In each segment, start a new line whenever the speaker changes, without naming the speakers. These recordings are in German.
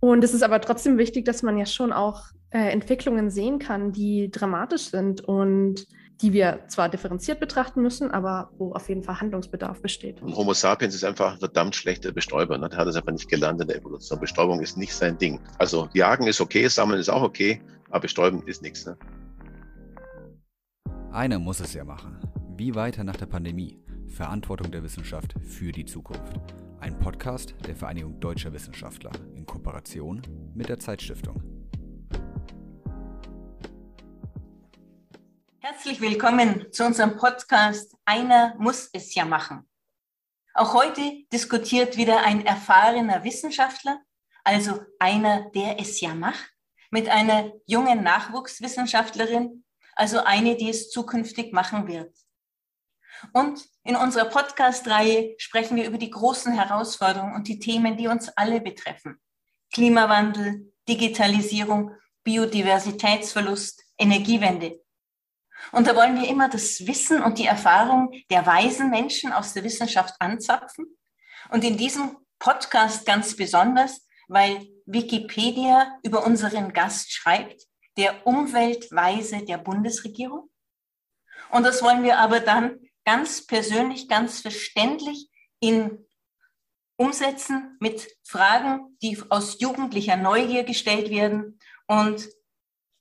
Und es ist aber trotzdem wichtig, dass man ja schon auch äh, Entwicklungen sehen kann, die dramatisch sind und die wir zwar differenziert betrachten müssen, aber wo auf jeden Fall Handlungsbedarf besteht.
Und Homo sapiens ist einfach ein verdammt schlechter Bestäuber. Ne? Der hat es einfach nicht gelernt in der Evolution. Bestäubung ist nicht sein Ding. Also jagen ist okay, sammeln ist auch okay, aber bestäuben ist nichts. Ne?
Einer muss es ja machen. Wie weiter nach der Pandemie? Verantwortung der Wissenschaft für die Zukunft. Ein Podcast der Vereinigung Deutscher Wissenschaftler in Kooperation mit der Zeitstiftung.
Herzlich willkommen zu unserem Podcast Einer muss es ja machen. Auch heute diskutiert wieder ein erfahrener Wissenschaftler, also einer, der es ja macht, mit einer jungen Nachwuchswissenschaftlerin, also eine, die es zukünftig machen wird. Und in unserer Podcast-Reihe sprechen wir über die großen Herausforderungen und die Themen, die uns alle betreffen. Klimawandel, Digitalisierung, Biodiversitätsverlust, Energiewende. Und da wollen wir immer das Wissen und die Erfahrung der weisen Menschen aus der Wissenschaft anzapfen. Und in diesem Podcast ganz besonders, weil Wikipedia über unseren Gast schreibt, der Umweltweise der Bundesregierung. Und das wollen wir aber dann ganz persönlich, ganz verständlich in umsetzen mit Fragen, die aus jugendlicher Neugier gestellt werden und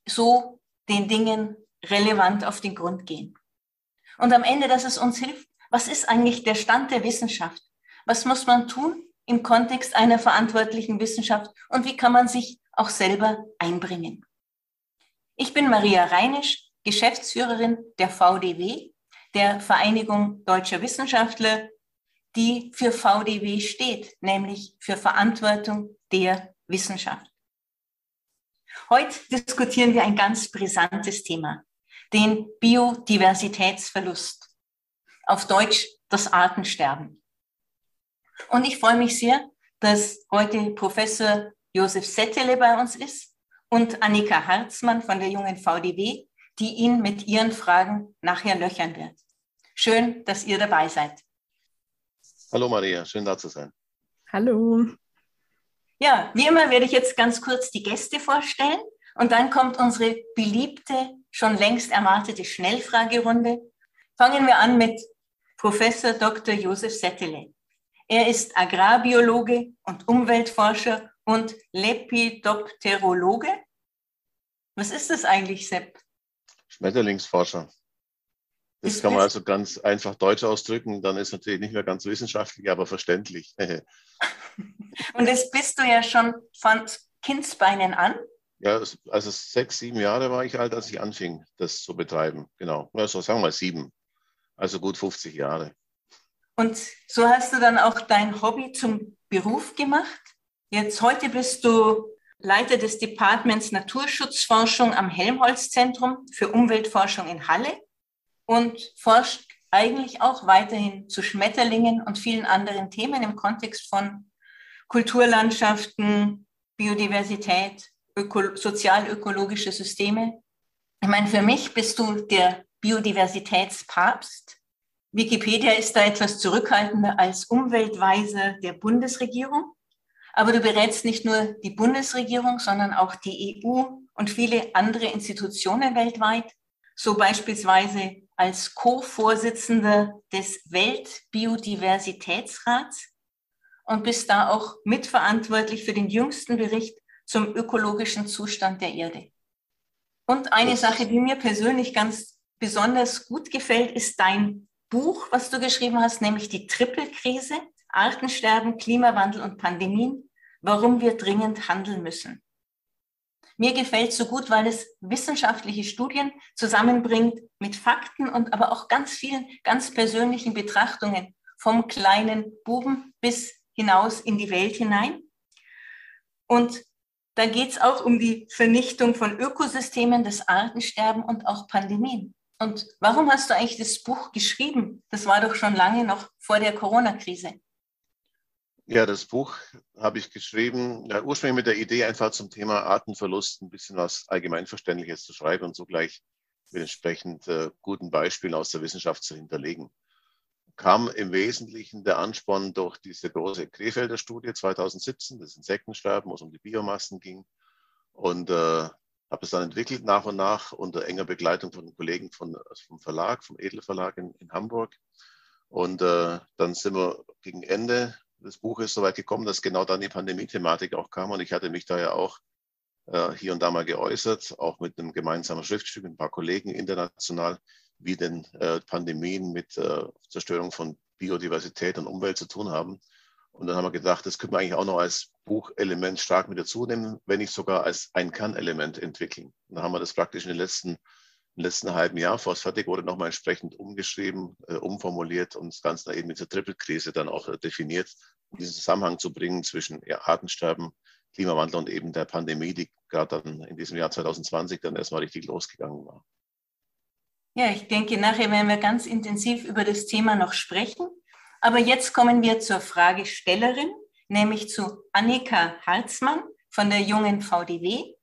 so den Dingen relevant auf den Grund gehen. Und am Ende, dass es uns hilft, was ist eigentlich der Stand der Wissenschaft? Was muss man tun im Kontext einer verantwortlichen Wissenschaft und wie kann man sich auch selber einbringen? Ich bin Maria Reinisch, Geschäftsführerin der VDW, der Vereinigung Deutscher Wissenschaftler, die für VDW steht, nämlich für Verantwortung der Wissenschaft. Heute diskutieren wir ein ganz brisantes Thema, den Biodiversitätsverlust. Auf Deutsch das Artensterben. Und ich freue mich sehr, dass heute Professor Josef Settele bei uns ist und Annika Harzmann von der jungen VDW, die ihn mit ihren Fragen nachher löchern wird. Schön, dass ihr dabei seid.
Hallo Maria, schön da zu sein.
Hallo.
Ja, wie immer werde ich jetzt ganz kurz die Gäste vorstellen und dann kommt unsere beliebte schon längst erwartete Schnellfragerunde. Fangen wir an mit Professor Dr. Josef Settele. Er ist Agrarbiologe und Umweltforscher und Lepidopterologe. Was ist das eigentlich, Sepp?
Schmetterlingsforscher. Das ist kann man also ganz einfach deutsch ausdrücken. Dann ist natürlich nicht mehr ganz wissenschaftlich, aber verständlich.
und das bist du ja schon von Kindsbeinen an?
Ja, also sechs, sieben Jahre war ich alt, als ich anfing, das zu betreiben. Genau. Also sagen wir mal sieben. Also gut 50 Jahre.
Und so hast du dann auch dein Hobby zum Beruf gemacht. Jetzt heute bist du Leiter des Departments Naturschutzforschung am Helmholtz-Zentrum für Umweltforschung in Halle und forscht eigentlich auch weiterhin zu Schmetterlingen und vielen anderen Themen im Kontext von Kulturlandschaften, Biodiversität, öko sozial-ökologische Systeme. Ich meine, für mich bist du der Biodiversitätspapst. Wikipedia ist da etwas zurückhaltender als Umweltweiser der Bundesregierung. Aber du berätst nicht nur die Bundesregierung, sondern auch die EU und viele andere Institutionen weltweit. So beispielsweise als Co-Vorsitzender des Weltbiodiversitätsrats und bist da auch mitverantwortlich für den jüngsten Bericht zum ökologischen Zustand der Erde. Und eine Sache, die mir persönlich ganz besonders gut gefällt, ist dein Buch, was du geschrieben hast, nämlich die Trippelkrise, Artensterben, Klimawandel und Pandemien, warum wir dringend handeln müssen. Mir gefällt so gut, weil es wissenschaftliche Studien zusammenbringt mit Fakten und aber auch ganz vielen ganz persönlichen Betrachtungen vom kleinen Buben bis hinaus in die Welt hinein. Und da geht es auch um die Vernichtung von Ökosystemen, das Artensterben und auch Pandemien. Und warum hast du eigentlich das Buch geschrieben? Das war doch schon lange noch vor der Corona-Krise.
Ja, das Buch habe ich geschrieben, ja, ursprünglich mit der Idee, einfach zum Thema Artenverlust ein bisschen was Allgemeinverständliches zu schreiben und zugleich mit entsprechend äh, guten Beispielen aus der Wissenschaft zu hinterlegen. kam im Wesentlichen der Ansporn durch diese große Krefelder Studie 2017, das Insektensterben, wo es um die Biomassen ging. Und äh, habe es dann entwickelt nach und nach unter enger Begleitung von Kollegen von, also vom Verlag, vom Edel Verlag in, in Hamburg. Und äh, dann sind wir gegen Ende des Buches so weit gekommen, dass genau dann die Pandemie-Thematik auch kam. Und ich hatte mich da ja auch äh, hier und da mal geäußert, auch mit einem gemeinsamen Schriftstück mit ein paar Kollegen international, wie denn äh, Pandemien mit äh, Zerstörung von Biodiversität und Umwelt zu tun haben. Und dann haben wir gedacht, das könnte man eigentlich auch noch als Buchelement stark mit dazu nehmen, wenn nicht sogar als ein Kernelement entwickeln. Und dann haben wir das praktisch in den letzten, im letzten halben Jahr, fertig wurde, nochmal entsprechend umgeschrieben, äh, umformuliert und das Ganze eben mit der Triple-Krise dann auch äh, definiert, um diesen Zusammenhang zu bringen zwischen ja, Artensterben, Klimawandel und eben der Pandemie, die gerade dann in diesem Jahr 2020 dann erstmal richtig losgegangen war.
Ja, ich denke, nachher werden wir ganz intensiv über das Thema noch sprechen. Aber jetzt kommen wir zur Fragestellerin, nämlich zu Annika Harzmann von der jungen VDW.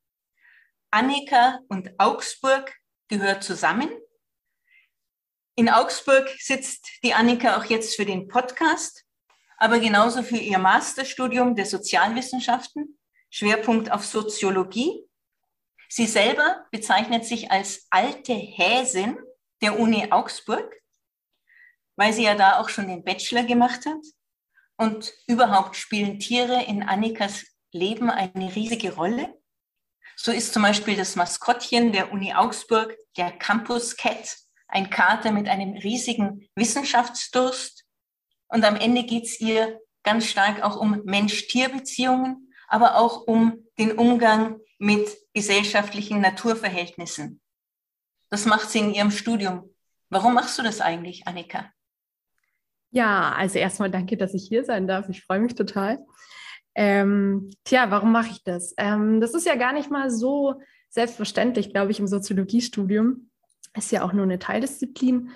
Annika und Augsburg gehört zusammen. In Augsburg sitzt die Annika auch jetzt für den Podcast, aber genauso für ihr Masterstudium der Sozialwissenschaften, Schwerpunkt auf Soziologie. Sie selber bezeichnet sich als alte Häsin der Uni Augsburg weil sie ja da auch schon den Bachelor gemacht hat. Und überhaupt spielen Tiere in Annikas Leben eine riesige Rolle. So ist zum Beispiel das Maskottchen der Uni Augsburg der Campus Cat, ein Kater mit einem riesigen Wissenschaftsdurst. Und am Ende geht es ihr ganz stark auch um Mensch-Tier-Beziehungen, aber auch um den Umgang mit gesellschaftlichen Naturverhältnissen. Das macht sie in ihrem Studium. Warum machst du das eigentlich, Annika?
Ja, also erstmal danke, dass ich hier sein darf. Ich freue mich total. Ähm, tja, warum mache ich das? Ähm, das ist ja gar nicht mal so selbstverständlich, glaube ich, im Soziologiestudium. Ist ja auch nur eine Teildisziplin.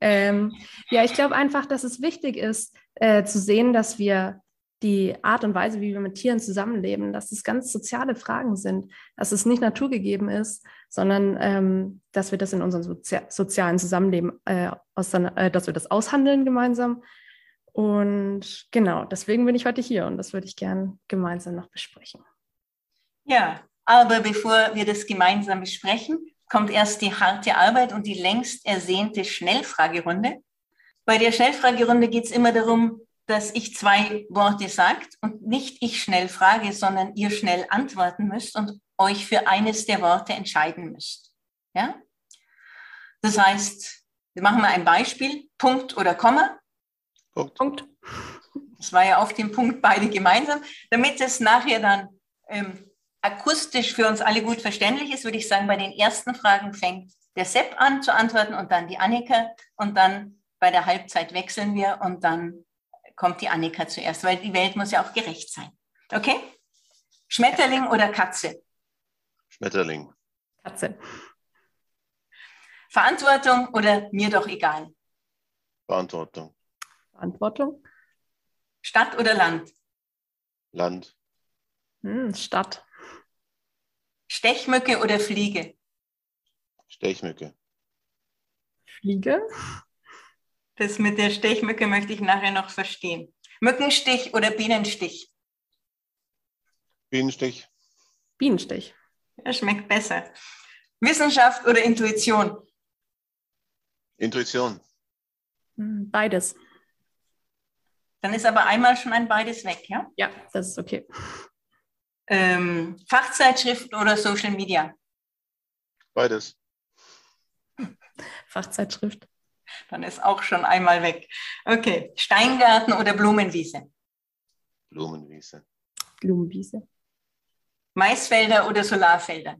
Ähm, ja, ich glaube einfach, dass es wichtig ist, äh, zu sehen, dass wir die Art und Weise, wie wir mit Tieren zusammenleben, dass es ganz soziale Fragen sind, dass es nicht naturgegeben ist, sondern ähm, dass wir das in unserem Sozi sozialen Zusammenleben, äh, äh, dass wir das aushandeln gemeinsam. Und genau, deswegen bin ich heute hier und das würde ich gern gemeinsam noch besprechen.
Ja, aber bevor wir das gemeinsam besprechen, kommt erst die harte Arbeit und die längst ersehnte Schnellfragerunde. Bei der Schnellfragerunde geht es immer darum, dass ich zwei Worte sagt und nicht ich schnell frage, sondern ihr schnell antworten müsst und euch für eines der Worte entscheiden müsst. Ja? Das heißt, wir machen mal ein Beispiel, Punkt oder Komma.
Punkt. Punkt.
Das war ja auf dem Punkt beide gemeinsam. Damit es nachher dann ähm, akustisch für uns alle gut verständlich ist, würde ich sagen, bei den ersten Fragen fängt der Sepp an zu antworten und dann die Annika und dann bei der Halbzeit wechseln wir und dann kommt die Annika zuerst, weil die Welt muss ja auch gerecht sein. Okay? Schmetterling oder Katze?
Schmetterling.
Katze.
Verantwortung oder mir doch egal?
Verantwortung.
Verantwortung.
Stadt oder Land?
Land.
Hm, Stadt.
Stechmücke oder Fliege?
Stechmücke.
Fliege.
Das mit der Stechmücke möchte ich nachher noch verstehen. Mückenstich oder Bienenstich?
Bienenstich.
Bienenstich.
Er schmeckt besser. Wissenschaft oder Intuition?
Intuition.
Hm, beides.
Dann ist aber einmal schon ein beides weg, ja?
Ja, das ist okay.
Ähm, Fachzeitschriften oder Social Media?
Beides.
Fachzeitschrift.
Dann ist auch schon einmal weg. Okay, Steingarten oder Blumenwiese?
Blumenwiese.
Blumenwiese.
Maisfelder oder Solarfelder?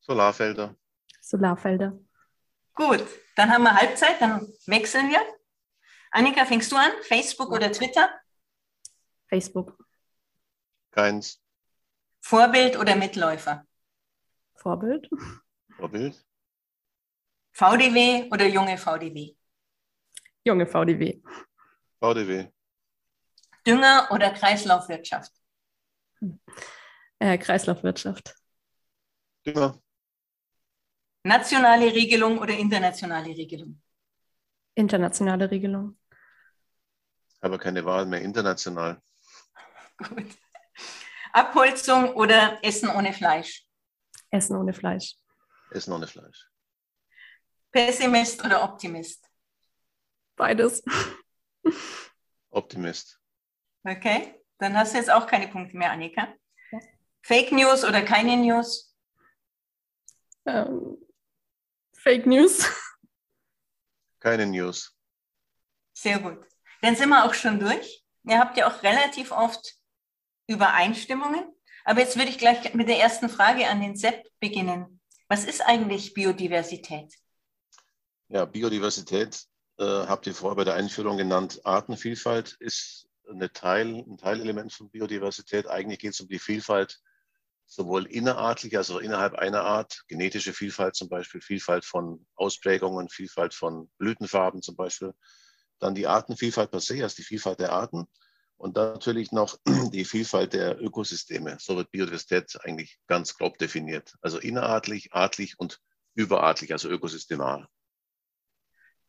Solarfelder.
Solarfelder.
Gut, dann haben wir Halbzeit, dann wechseln wir. Annika, fängst du an? Facebook oder Twitter?
Facebook.
Keins.
Vorbild oder Mitläufer?
Vorbild.
Vorbild.
VDW oder junge VDW?
Junge VDW.
VDW.
Dünger oder Kreislaufwirtschaft?
Äh, Kreislaufwirtschaft.
Dünger.
Nationale Regelung oder internationale Regelung?
Internationale Regelung.
Aber keine Wahl mehr international.
Gut. Abholzung oder Essen ohne Fleisch?
Essen ohne Fleisch.
Essen ohne Fleisch.
Pessimist oder Optimist?
Beides.
Optimist.
Okay, dann hast du jetzt auch keine Punkte mehr, Annika. Ja. Fake News oder keine News?
Ähm, Fake News.
Keine News.
Sehr gut. Dann sind wir auch schon durch. Ihr habt ja auch relativ oft Übereinstimmungen. Aber jetzt würde ich gleich mit der ersten Frage an den Sepp beginnen. Was ist eigentlich Biodiversität?
Ja, Biodiversität äh, habt ihr vorher bei der Einführung genannt. Artenvielfalt ist eine Teil, ein Teilelement von Biodiversität. Eigentlich geht es um die Vielfalt sowohl innerartlich, also innerhalb einer Art, genetische Vielfalt zum Beispiel, Vielfalt von Ausprägungen, Vielfalt von Blütenfarben zum Beispiel, dann die Artenvielfalt per se, also die Vielfalt der Arten und dann natürlich noch die Vielfalt der Ökosysteme. So wird Biodiversität eigentlich ganz grob definiert. Also innerartlich, artlich und überartlich, also ökosystemal.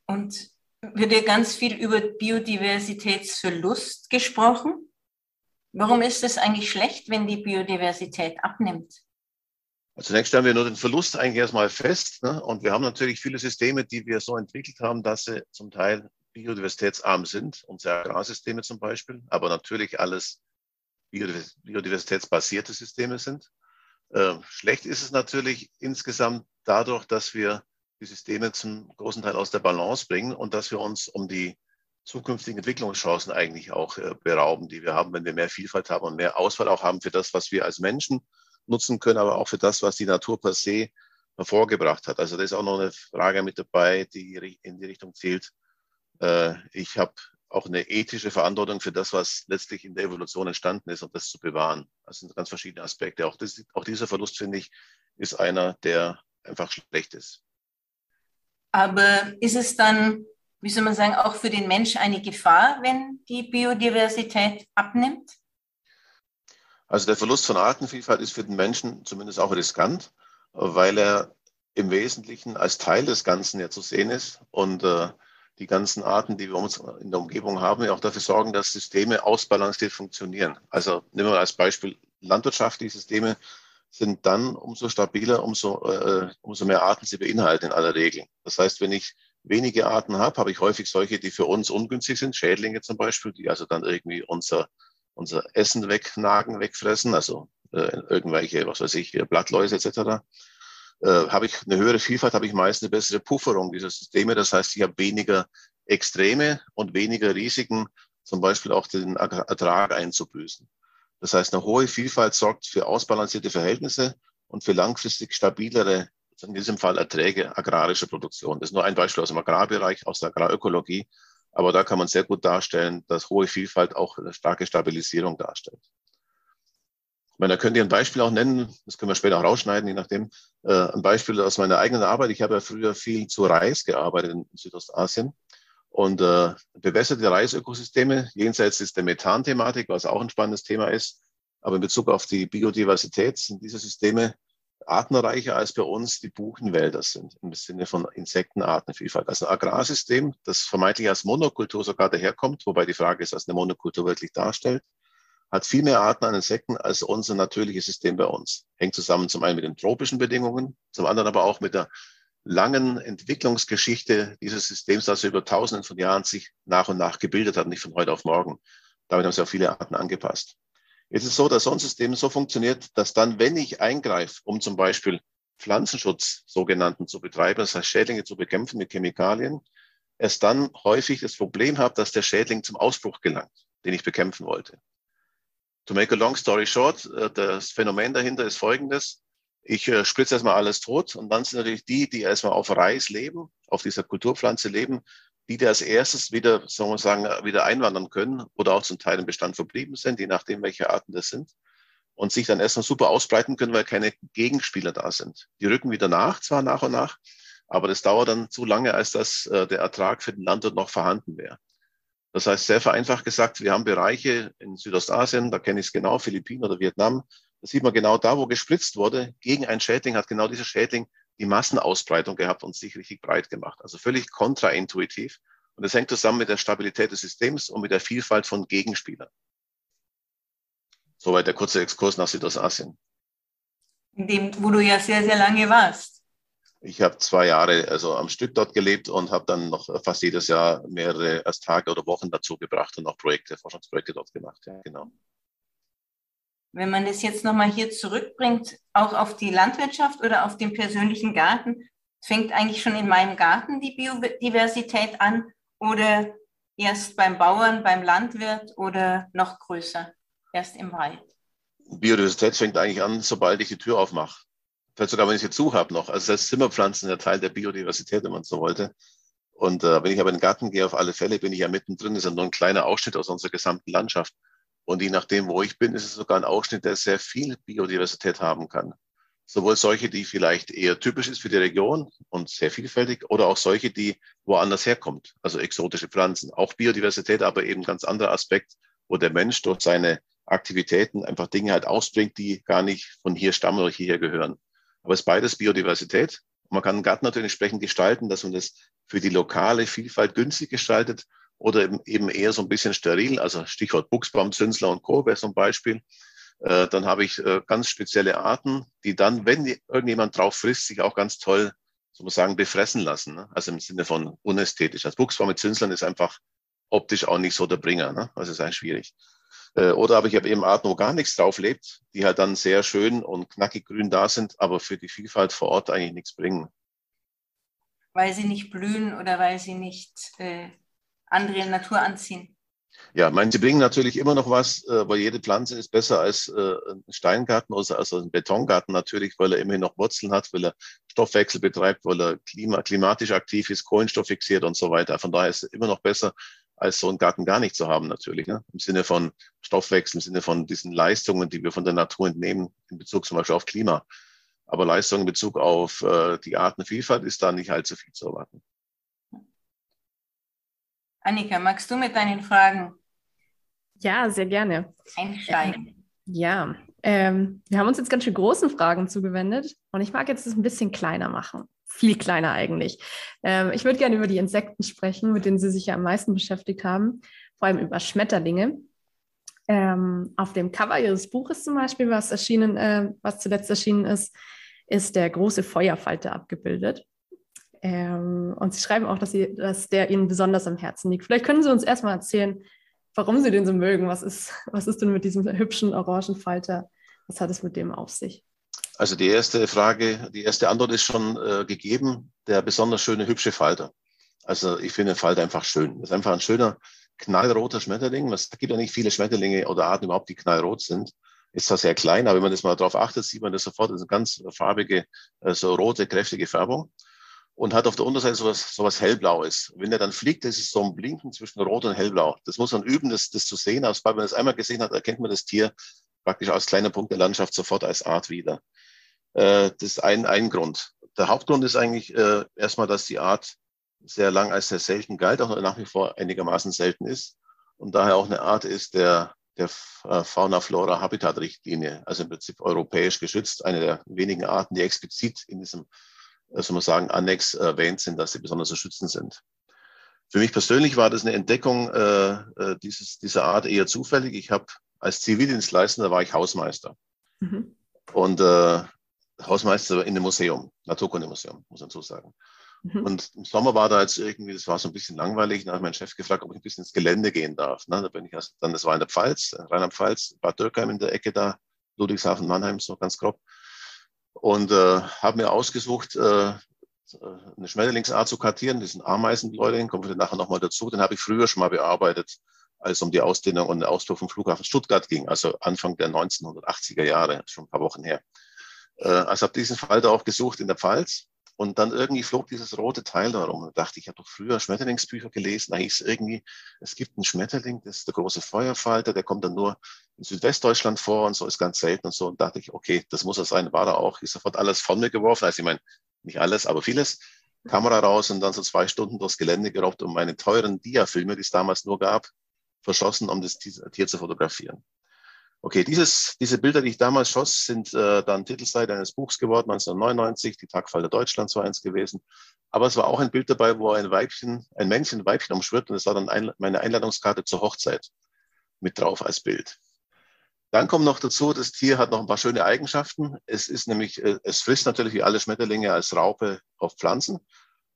Und wird ja ganz viel über Biodiversitätsverlust gesprochen. Warum ist es eigentlich schlecht, wenn die Biodiversität abnimmt?
Also zunächst stellen wir nur den Verlust eigentlich erstmal fest. Ne? Und wir haben natürlich viele Systeme, die wir so entwickelt haben, dass sie zum Teil biodiversitätsarm sind. Unsere Agrarsysteme zum Beispiel, aber natürlich alles biodiversitätsbasierte Systeme sind. Äh, schlecht ist es natürlich insgesamt dadurch, dass wir die Systeme zum großen Teil aus der Balance bringen und dass wir uns um die zukünftigen Entwicklungschancen eigentlich auch äh, berauben, die wir haben, wenn wir mehr Vielfalt haben und mehr Auswahl auch haben für das, was wir als Menschen nutzen können, aber auch für das, was die Natur per se hervorgebracht hat. Also da ist auch noch eine Frage mit dabei, die in die Richtung zielt. Äh, ich habe auch eine ethische Verantwortung für das, was letztlich in der Evolution entstanden ist, um das zu bewahren. Das sind ganz verschiedene Aspekte. Auch, das, auch dieser Verlust, finde ich, ist einer, der einfach schlecht ist.
Aber ist es dann wie soll man sagen, auch für den Mensch eine Gefahr, wenn die Biodiversität abnimmt?
Also der Verlust von Artenvielfalt ist für den Menschen zumindest auch riskant, weil er im Wesentlichen als Teil des Ganzen ja zu sehen ist und äh, die ganzen Arten, die wir uns in der Umgebung haben, auch dafür sorgen, dass Systeme ausbalanciert funktionieren. Also nehmen wir als Beispiel landwirtschaftliche Systeme sind dann umso stabiler, umso, äh, umso mehr Arten sie beinhalten in aller Regel. Das heißt, wenn ich wenige Arten habe, habe ich häufig solche, die für uns ungünstig sind, Schädlinge zum Beispiel, die also dann irgendwie unser, unser Essen wegnagen, wegfressen, also äh, irgendwelche, was weiß ich, Blattläuse etc. Äh, habe ich eine höhere Vielfalt, habe ich meist eine bessere Pufferung dieser Systeme. Das heißt, ich habe weniger Extreme und weniger Risiken, zum Beispiel auch den Ertrag einzubüßen. Das heißt, eine hohe Vielfalt sorgt für ausbalancierte Verhältnisse und für langfristig stabilere in diesem Fall Erträge agrarischer Produktion. Das ist nur ein Beispiel aus dem Agrarbereich, aus der Agrarökologie. Aber da kann man sehr gut darstellen, dass hohe Vielfalt auch eine starke Stabilisierung darstellt. Meine, da könnt ihr ein Beispiel auch nennen, das können wir später auch rausschneiden, je nachdem. Äh, ein Beispiel aus meiner eigenen Arbeit. Ich habe ja früher viel zu Reis gearbeitet in Südostasien und äh, bewässerte Reisökosysteme, jenseits ist der Methan-Thematik, was auch ein spannendes Thema ist. Aber in Bezug auf die Biodiversität sind diese Systeme artenreicher als bei uns die Buchenwälder sind, im Sinne von Insektenartenvielfalt. Also ein Agrarsystem, das vermeintlich als Monokultur sogar daherkommt, wobei die Frage ist, was eine Monokultur wirklich darstellt, hat viel mehr Arten an Insekten als unser natürliches System bei uns. Hängt zusammen zum einen mit den tropischen Bedingungen, zum anderen aber auch mit der langen Entwicklungsgeschichte dieses Systems, das über Tausenden von Jahren sich nach und nach gebildet hat, nicht von heute auf morgen. Damit haben sich auch viele Arten angepasst. Es ist so, dass so ein System so funktioniert, dass dann, wenn ich eingreife, um zum Beispiel Pflanzenschutz sogenannten zu betreiben, das heißt Schädlinge zu bekämpfen mit Chemikalien, es dann häufig das Problem habe, dass der Schädling zum Ausbruch gelangt, den ich bekämpfen wollte. To make a long story short, äh, das Phänomen dahinter ist folgendes. Ich äh, spritze erstmal alles tot und dann sind natürlich die, die erstmal auf Reis leben, auf dieser Kulturpflanze leben, die, die als erstes wieder, sagen wir sagen, wieder einwandern können oder auch zum Teil im Bestand verblieben sind, je nachdem, welche Arten das sind, und sich dann erstmal super ausbreiten können, weil keine Gegenspieler da sind. Die rücken wieder nach, zwar nach und nach, aber das dauert dann zu lange, als dass äh, der Ertrag für den Landwirt noch vorhanden wäre. Das heißt, sehr vereinfacht gesagt, wir haben Bereiche in Südostasien, da kenne ich es genau, Philippinen oder Vietnam, da sieht man genau da, wo gespritzt wurde, gegen ein Schädling hat genau dieser Schädling die Massenausbreitung gehabt und sich richtig breit gemacht. Also völlig kontraintuitiv. Und das hängt zusammen mit der Stabilität des Systems und mit der Vielfalt von Gegenspielern. Soweit der kurze Exkurs nach Südostasien.
In dem, wo du ja sehr, sehr lange warst.
Ich habe zwei Jahre also am Stück dort gelebt und habe dann noch fast jedes Jahr mehrere als Tage oder Wochen dazu gebracht und auch Projekte, Forschungsprojekte dort gemacht. Ja, genau.
Wenn man das jetzt nochmal hier zurückbringt, auch auf die Landwirtschaft oder auf den persönlichen Garten, fängt eigentlich schon in meinem Garten die Biodiversität an oder erst beim Bauern, beim Landwirt oder noch größer, erst im Wald?
Biodiversität fängt eigentlich an, sobald ich die Tür aufmache vielleicht sogar, wenn ich sie zu habe noch. Also selbst Zimmerpflanzen sind ja Teil der Biodiversität, wenn man so wollte. Und äh, wenn ich aber in den Garten gehe, auf alle Fälle bin ich ja mittendrin, das ist ja nur ein kleiner Ausschnitt aus unserer gesamten Landschaft. Und je nachdem, wo ich bin, ist es sogar ein Ausschnitt, der sehr viel Biodiversität haben kann. Sowohl solche, die vielleicht eher typisch ist für die Region und sehr vielfältig, oder auch solche, die woanders herkommt, also exotische Pflanzen. Auch Biodiversität, aber eben ganz anderer Aspekt, wo der Mensch durch seine Aktivitäten einfach Dinge halt ausbringt, die gar nicht von hier stammen oder hierher gehören. Aber es ist beides Biodiversität. Man kann einen Garten natürlich entsprechend gestalten, dass man das für die lokale Vielfalt günstig gestaltet oder eben eher so ein bisschen steril. Also Stichwort Buchsbaum, Zünsler und Co. wäre so ein Beispiel. Äh, dann habe ich äh, ganz spezielle Arten, die dann, wenn irgendjemand drauf frisst, sich auch ganz toll, sozusagen, befressen lassen. Ne? Also im Sinne von unästhetisch. Das Buchsbaum mit Zünslern ist einfach optisch auch nicht so der Bringer. Ne? Also ist eigentlich schwierig. Äh, oder aber ich habe eben Arten, wo gar nichts drauf lebt, die halt dann sehr schön und knackig grün da sind, aber für die Vielfalt vor Ort eigentlich nichts bringen.
Weil sie nicht blühen oder weil sie nicht äh, andere Natur anziehen.
Ja, ich meine, sie bringen natürlich immer noch was, äh, weil jede Pflanze ist besser als äh, ein Steingarten oder also ein Betongarten natürlich, weil er immerhin noch Wurzeln hat, weil er Stoffwechsel betreibt, weil er klima, klimatisch aktiv ist, Kohlenstoff fixiert und so weiter. Von daher ist es immer noch besser als so einen Garten gar nicht zu haben natürlich. Ne? Im Sinne von Stoffwechsel, im Sinne von diesen Leistungen, die wir von der Natur entnehmen, in Bezug zum Beispiel auf Klima. Aber Leistungen in Bezug auf äh, die Artenvielfalt ist da nicht allzu viel zu erwarten.
Annika, magst du mit deinen Fragen?
Ja, sehr gerne.
Einsteigen.
Ja, ähm, wir haben uns jetzt ganz schön großen Fragen zugewendet und ich mag jetzt das ein bisschen kleiner machen viel kleiner eigentlich. Ähm, ich würde gerne über die Insekten sprechen, mit denen Sie sich ja am meisten beschäftigt haben, vor allem über Schmetterlinge. Ähm, auf dem Cover Ihres Buches zum Beispiel, was erschienen, äh, was zuletzt erschienen ist, ist der große Feuerfalter abgebildet. Ähm, und Sie schreiben auch, dass, Sie, dass der Ihnen besonders am Herzen liegt. Vielleicht können Sie uns erstmal erzählen, warum Sie den so mögen. Was ist, was ist denn mit diesem hübschen Orangenfalter? Was hat es mit dem auf sich?
Also die erste Frage, die erste Antwort ist schon äh, gegeben, der besonders schöne, hübsche Falter. Also ich finde den Falter einfach schön. Das ist einfach ein schöner, knallroter Schmetterling. Es gibt ja nicht viele Schmetterlinge oder Arten überhaupt, die knallrot sind. Ist zwar sehr klein, aber wenn man das mal darauf achtet, sieht man das sofort. Das ist eine ganz farbige, äh, so rote, kräftige Färbung. Und hat auf der Unterseite sowas, sowas hellblaues. Wenn er dann fliegt, ist es so ein Blinken zwischen Rot und Hellblau. Das muss man üben, das, das zu sehen. Aber sobald man das einmal gesehen hat, erkennt man das Tier praktisch als kleiner Punkt der Landschaft sofort als Art wieder. Äh, das ist ein, ein Grund. Der Hauptgrund ist eigentlich äh, erstmal, dass die Art sehr lang als sehr selten galt, auch nach wie vor einigermaßen selten ist und daher auch eine Art ist der, der äh, Fauna-Flora-Habitat-Richtlinie, also im Prinzip europäisch geschützt, eine der wenigen Arten, die explizit in diesem, äh, soll man sagen, Annex erwähnt sind, dass sie besonders zu schützen sind. Für mich persönlich war das eine Entdeckung äh, äh dieses, dieser Art eher zufällig. Ich habe als Zivildienstleistender war ich Hausmeister. Mhm. Und äh, Hausmeister in einem Museum, Naturkundemuseum, muss man so sagen. Mhm. Und im Sommer war da jetzt irgendwie, das war so ein bisschen langweilig. Da habe ich meinen Chef gefragt, ob ich ein bisschen ins Gelände gehen darf. Ne? Da bin ich erst, dann, das war in der Pfalz, Rheinland-Pfalz, Bad Dürkheim in der Ecke da, Ludwigshafen, Mannheim, so ganz grob. Und äh, habe mir ausgesucht, äh, eine Schmetterlingsart zu kartieren, diesen Ameisenbläuling, kommen wir nachher nochmal dazu. Den habe ich früher schon mal bearbeitet, als es um die Ausdehnung und den Ausbau vom Flughafen Stuttgart ging, also Anfang der 1980er Jahre, schon ein paar Wochen her. Äh, also habe diesen Fall da auch gesucht in der Pfalz. Und dann irgendwie flog dieses rote Teil da rum. Und dachte, ich habe doch früher Schmetterlingsbücher gelesen. Da hieß irgendwie, es gibt einen Schmetterling, das ist der große Feuerfalter, der kommt dann nur in Südwestdeutschland vor und so ist ganz selten und so. Und dachte ich, okay, das muss er sein, war er auch. Ich sofort alles von mir geworfen. Also ich meine, nicht alles, aber vieles. Kamera raus und dann so zwei Stunden durchs Gelände gerobbt und meine teuren Dia-Filme, die es damals nur gab, verschossen, um das Tier zu fotografieren. Okay, dieses, diese Bilder, die ich damals schoss, sind äh, dann Titelseite eines Buchs geworden, 1999. Die Tagfalle Deutschlands war eins gewesen. Aber es war auch ein Bild dabei, wo ein Weibchen, ein Männchen ein Weibchen umschwirrt und es war dann ein, meine Einladungskarte zur Hochzeit mit drauf als Bild. Dann kommt noch dazu, das Tier hat noch ein paar schöne Eigenschaften. Es ist nämlich, äh, es frisst natürlich wie alle Schmetterlinge als Raupe auf Pflanzen.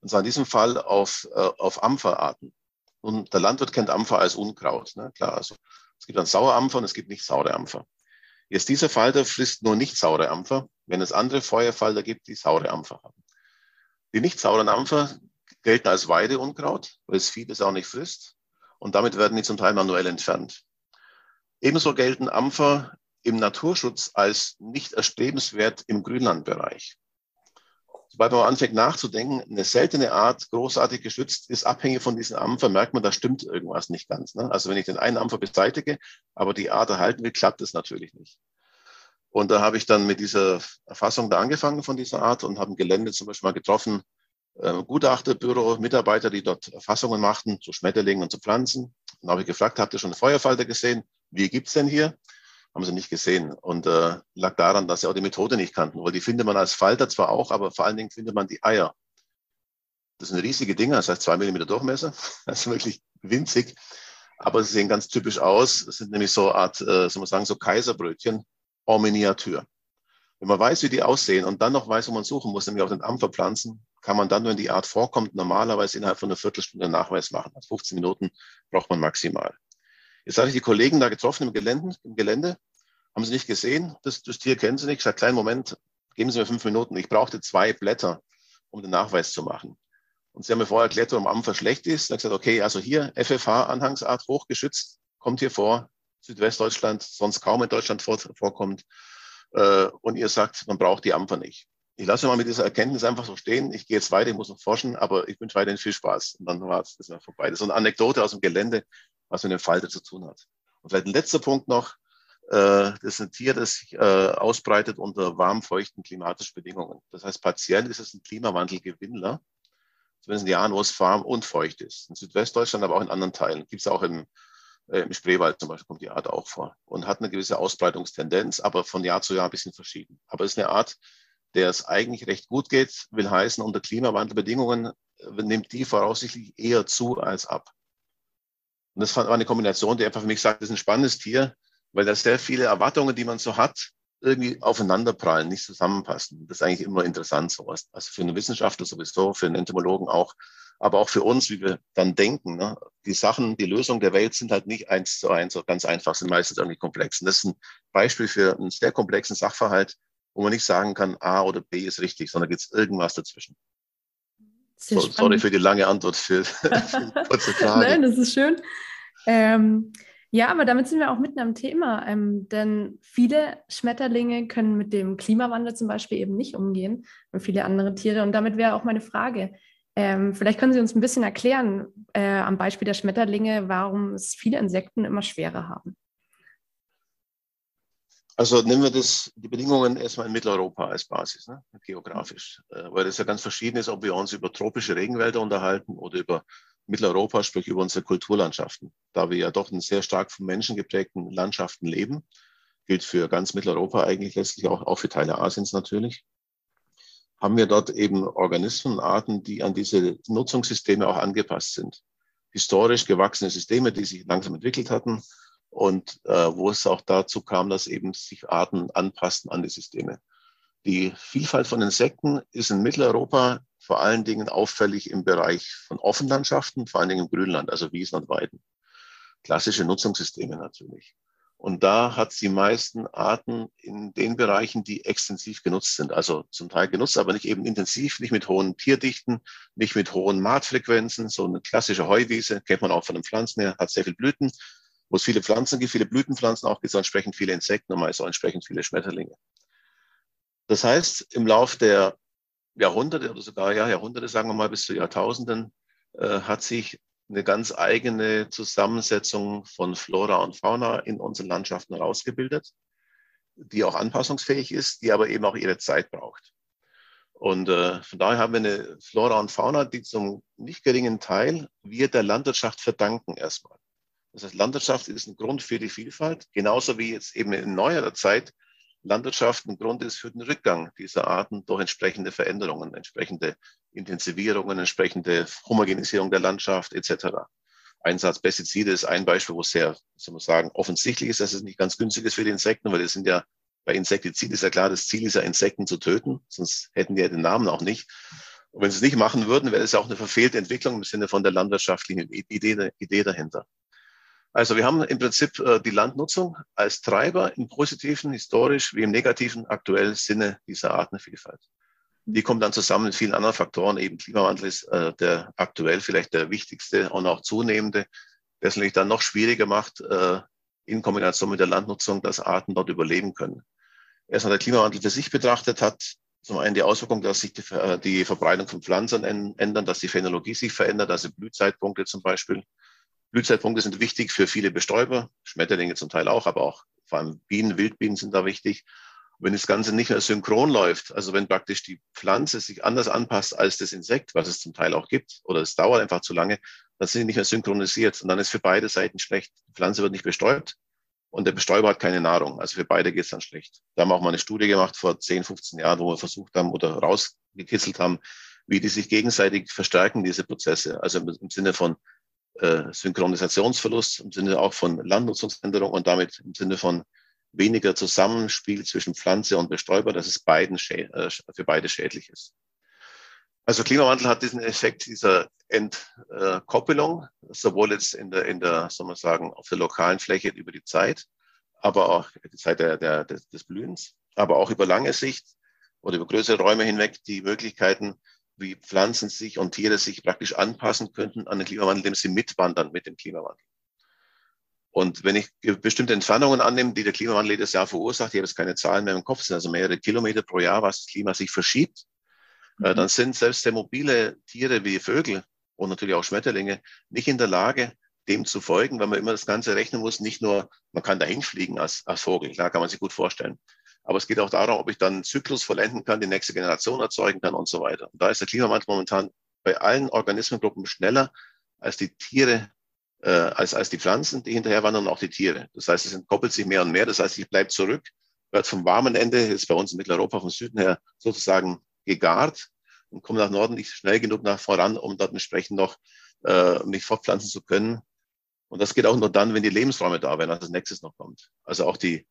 Und zwar in diesem Fall auf, äh, auf Ampferarten. Und der Landwirt kennt Ampfer als Unkraut. Ne? Klar, also es gibt dann saure Ampfer und es gibt nicht saure Ampfer. Jetzt dieser Falter frisst nur nicht saure Ampfer, wenn es andere Feuerfalter gibt, die saure Ampfer haben. Die nicht sauren Ampfer gelten als Weideunkraut, weil es vieles auch nicht frisst. Und damit werden die zum Teil manuell entfernt. Ebenso gelten Ampfer im Naturschutz als nicht erstrebenswert im Grünlandbereich sobald man anfängt nachzudenken, eine seltene Art, großartig geschützt, ist abhängig von diesen Ampfer, merkt man, da stimmt irgendwas nicht ganz. Ne? Also wenn ich den einen Ampfer beseitige, aber die Art erhalten will, klappt es natürlich nicht. Und da habe ich dann mit dieser Erfassung da angefangen von dieser Art und habe ein Gelände zum Beispiel mal getroffen, äh, Gutachterbüro, Mitarbeiter, die dort Erfassungen machten zu Schmetterlingen und zu Pflanzen. Und habe ich gefragt, habt ihr schon eine Feuerfalter gesehen? Wie gibt's denn hier? Haben sie nicht gesehen. Und äh, lag daran, dass sie auch die Methode nicht kannten, weil die findet man als Falter zwar auch, aber vor allen Dingen findet man die Eier. Das sind riesige Dinger, das heißt zwei Millimeter Durchmesser, das ist wirklich winzig, aber sie sehen ganz typisch aus. Das sind nämlich so eine Art, äh, soll man sagen, so Kaiserbrötchen en Miniatur. Wenn man weiß, wie die aussehen und dann noch weiß, wo man suchen muss, nämlich auf den Ampferpflanzen, kann man dann, wenn die Art vorkommt, normalerweise innerhalb von einer Viertelstunde Nachweis machen. Also 15 Minuten braucht man maximal. Jetzt hatte ich die Kollegen da getroffen im Gelände, im Gelände. Haben sie nicht gesehen? Das, das Tier kennen sie nicht. Ich sage, kleinen Moment, geben Sie mir fünf Minuten. Ich brauchte zwei Blätter, um den Nachweis zu machen. Und sie haben mir vorher erklärt, warum Ampfer schlecht ist. Dann gesagt, okay, also hier FFH-Anhangsart hochgeschützt, kommt hier vor, Südwestdeutschland, sonst kaum in Deutschland vor, vorkommt. Äh, und ihr sagt, man braucht die Ampfer nicht. Ich lasse mal mit dieser Erkenntnis einfach so stehen. Ich gehe jetzt weiter, ich muss noch forschen, aber ich wünsche weiterhin viel Spaß. Und dann war es das war vorbei. Das ist eine Anekdote aus dem Gelände, was mit dem Falter zu tun hat. Und vielleicht ein letzter Punkt noch. Äh, das ist ein Tier, das sich äh, ausbreitet unter warm, feuchten klimatischen Bedingungen. Das heißt, partiell ist es ein Klimawandelgewinnler, zumindest in Jahren, wo es warm und feucht ist. In Südwestdeutschland, aber auch in anderen Teilen. Gibt es auch im, äh, im Spreewald zum Beispiel, kommt die Art auch vor. Und hat eine gewisse Ausbreitungstendenz, aber von Jahr zu Jahr ein bisschen verschieden. Aber es ist eine Art, der es eigentlich recht gut geht, will heißen, unter Klimawandelbedingungen nimmt die voraussichtlich eher zu als ab. Und das war eine Kombination, die einfach für mich sagt, das ist ein spannendes Tier, weil da sehr viele Erwartungen, die man so hat, irgendwie aufeinanderprallen, nicht zusammenpassen. Das ist eigentlich immer interessant, sowas. Also für einen Wissenschaftler sowieso, für einen Entomologen auch, aber auch für uns, wie wir dann denken. Ne? Die Sachen, die Lösungen der Welt sind halt nicht eins zu eins, so ganz einfach, sind meistens irgendwie komplex. Und das ist ein Beispiel für einen sehr komplexen Sachverhalt, wo man nicht sagen kann, A oder B ist richtig, sondern gibt es irgendwas dazwischen. So, sorry für die lange Antwort, für, für kurze Frage.
Nein, das ist schön. Ähm, ja, aber damit sind wir auch mitten am Thema, ähm, denn viele Schmetterlinge können mit dem Klimawandel zum Beispiel eben nicht umgehen und viele andere Tiere. Und damit wäre auch meine Frage, ähm, vielleicht können Sie uns ein bisschen erklären, äh, am Beispiel der Schmetterlinge, warum es viele Insekten immer schwerer haben.
Also nehmen wir das, die Bedingungen erstmal in Mitteleuropa als Basis, ne, geografisch, äh, weil das ja ganz verschieden ist, ob wir uns über tropische Regenwälder unterhalten oder über Mitteleuropa, sprich über unsere Kulturlandschaften. Da wir ja doch in sehr stark von Menschen geprägten Landschaften leben, gilt für ganz Mitteleuropa eigentlich letztlich auch, auch für Teile Asiens natürlich, haben wir dort eben Organismen, Arten, die an diese Nutzungssysteme auch angepasst sind. Historisch gewachsene Systeme, die sich langsam entwickelt hatten, und äh, wo es auch dazu kam, dass eben sich Arten anpassen an die Systeme. Die Vielfalt von Insekten ist in Mitteleuropa vor allen Dingen auffällig im Bereich von Offenlandschaften, vor allen Dingen im Grünland, also Wiesen und Weiden. Klassische Nutzungssysteme natürlich. Und da hat sie meisten Arten in den Bereichen, die extensiv genutzt sind. Also zum Teil genutzt, aber nicht eben intensiv, nicht mit hohen Tierdichten, nicht mit hohen Maatfrequenzen. So eine klassische Heuwiese kennt man auch von den Pflanzen her, hat sehr viel Blüten, wo es viele Pflanzen gibt, viele Blütenpflanzen auch gibt, so entsprechend viele Insekten und meist auch entsprechend viele Schmetterlinge. Das heißt, im Lauf der Jahrhunderte oder sogar ja, Jahrhunderte, sagen wir mal, bis zu Jahrtausenden, äh, hat sich eine ganz eigene Zusammensetzung von Flora und Fauna in unseren Landschaften herausgebildet, die auch anpassungsfähig ist, die aber eben auch ihre Zeit braucht. Und äh, von daher haben wir eine Flora und Fauna, die zum nicht geringen Teil wir der Landwirtschaft verdanken erstmal. Das heißt, Landwirtschaft ist ein Grund für die Vielfalt, genauso wie jetzt eben in neuerer Zeit Landwirtschaft ein Grund ist für den Rückgang dieser Arten durch entsprechende Veränderungen, entsprechende Intensivierungen, entsprechende Homogenisierung der Landschaft etc. Einsatz Pestizide ist ein Beispiel, wo es sehr, soll man sagen, offensichtlich ist, dass es nicht ganz günstig ist für die Insekten, weil es sind ja bei Insektizid ist ja klar, das Ziel ist ja, Insekten zu töten, sonst hätten die ja den Namen auch nicht. Und wenn sie es nicht machen würden, wäre es ja auch eine verfehlte Entwicklung im Sinne von der landwirtschaftlichen Idee, Idee dahinter. Also wir haben im Prinzip äh, die Landnutzung als Treiber im positiven, historisch wie im negativen, aktuellen Sinne dieser Artenvielfalt. Die kommen dann zusammen mit vielen anderen Faktoren. Eben Klimawandel ist äh, der aktuell vielleicht der wichtigste und auch zunehmende, der es natürlich dann noch schwieriger macht, äh, in Kombination mit der Landnutzung, dass Arten dort überleben können. Erstmal der Klimawandel für sich betrachtet hat zum einen die Auswirkung, dass sich die, äh, die Verbreitung von Pflanzen ändern, dass die Phänologie sich verändert, also Blühzeitpunkte zum Beispiel Blühzeitpunkte sind wichtig für viele Bestäuber, Schmetterlinge zum Teil auch, aber auch vor allem Bienen, Wildbienen sind da wichtig. wenn das Ganze nicht mehr synchron läuft, also wenn praktisch die Pflanze sich anders anpasst als das Insekt, was es zum Teil auch gibt, oder es dauert einfach zu lange, dann sind die nicht mehr synchronisiert und dann ist für beide Seiten schlecht. Die Pflanze wird nicht bestäubt und der Bestäuber hat keine Nahrung. Also für beide geht es dann schlecht. Da haben wir auch mal eine Studie gemacht vor 10, 15 Jahren, wo wir versucht haben oder rausgekitzelt haben, wie die sich gegenseitig verstärken, diese Prozesse. Also im Sinne von Synchronisationsverlust, im Sinne auch von Landnutzungsänderung und damit im Sinne von weniger Zusammenspiel zwischen Pflanze und Bestäuber, dass es beiden äh, für beide schädlich ist. Also Klimawandel hat diesen Effekt dieser Entkoppelung, sowohl jetzt in der, in der, soll man sagen, auf der lokalen Fläche über die Zeit, aber auch die Zeit der, der, des Blühens, aber auch über lange Sicht oder über größere Räume hinweg die Möglichkeiten, wie Pflanzen sich und Tiere sich praktisch anpassen könnten an den Klimawandel, indem sie mitwandern mit dem Klimawandel. Und wenn ich bestimmte Entfernungen annehme, die der Klimawandel jedes Jahr verursacht, ich habe jetzt keine Zahlen mehr im Kopf, sind also mehrere Kilometer pro Jahr, was das Klima sich verschiebt, äh, mhm. dann sind selbst sehr mobile Tiere wie Vögel und natürlich auch Schmetterlinge nicht in der Lage, dem zu folgen, weil man immer das Ganze rechnen muss. Nicht nur, man kann dahin fliegen als, als Vogel, klar kann man sich gut vorstellen. Aber es geht auch darum, ob ich dann einen Zyklus vollenden kann, die nächste Generation erzeugen kann und so weiter. Und da ist der Klimawandel momentan bei allen Organismengruppen schneller als die Tiere, äh, als, als die Pflanzen, die hinterher wandern und auch die Tiere. Das heißt, es entkoppelt sich mehr und mehr. Das heißt, ich bleibe zurück, wird vom warmen Ende, jetzt bei uns in Mitteleuropa vom Süden her sozusagen gegart und komme nach Norden nicht schnell genug nach voran, um dort entsprechend noch äh, mich fortpflanzen zu können. Und das geht auch nur dann, wenn die Lebensräume da wären, als das nächstes noch kommt. Also auch die,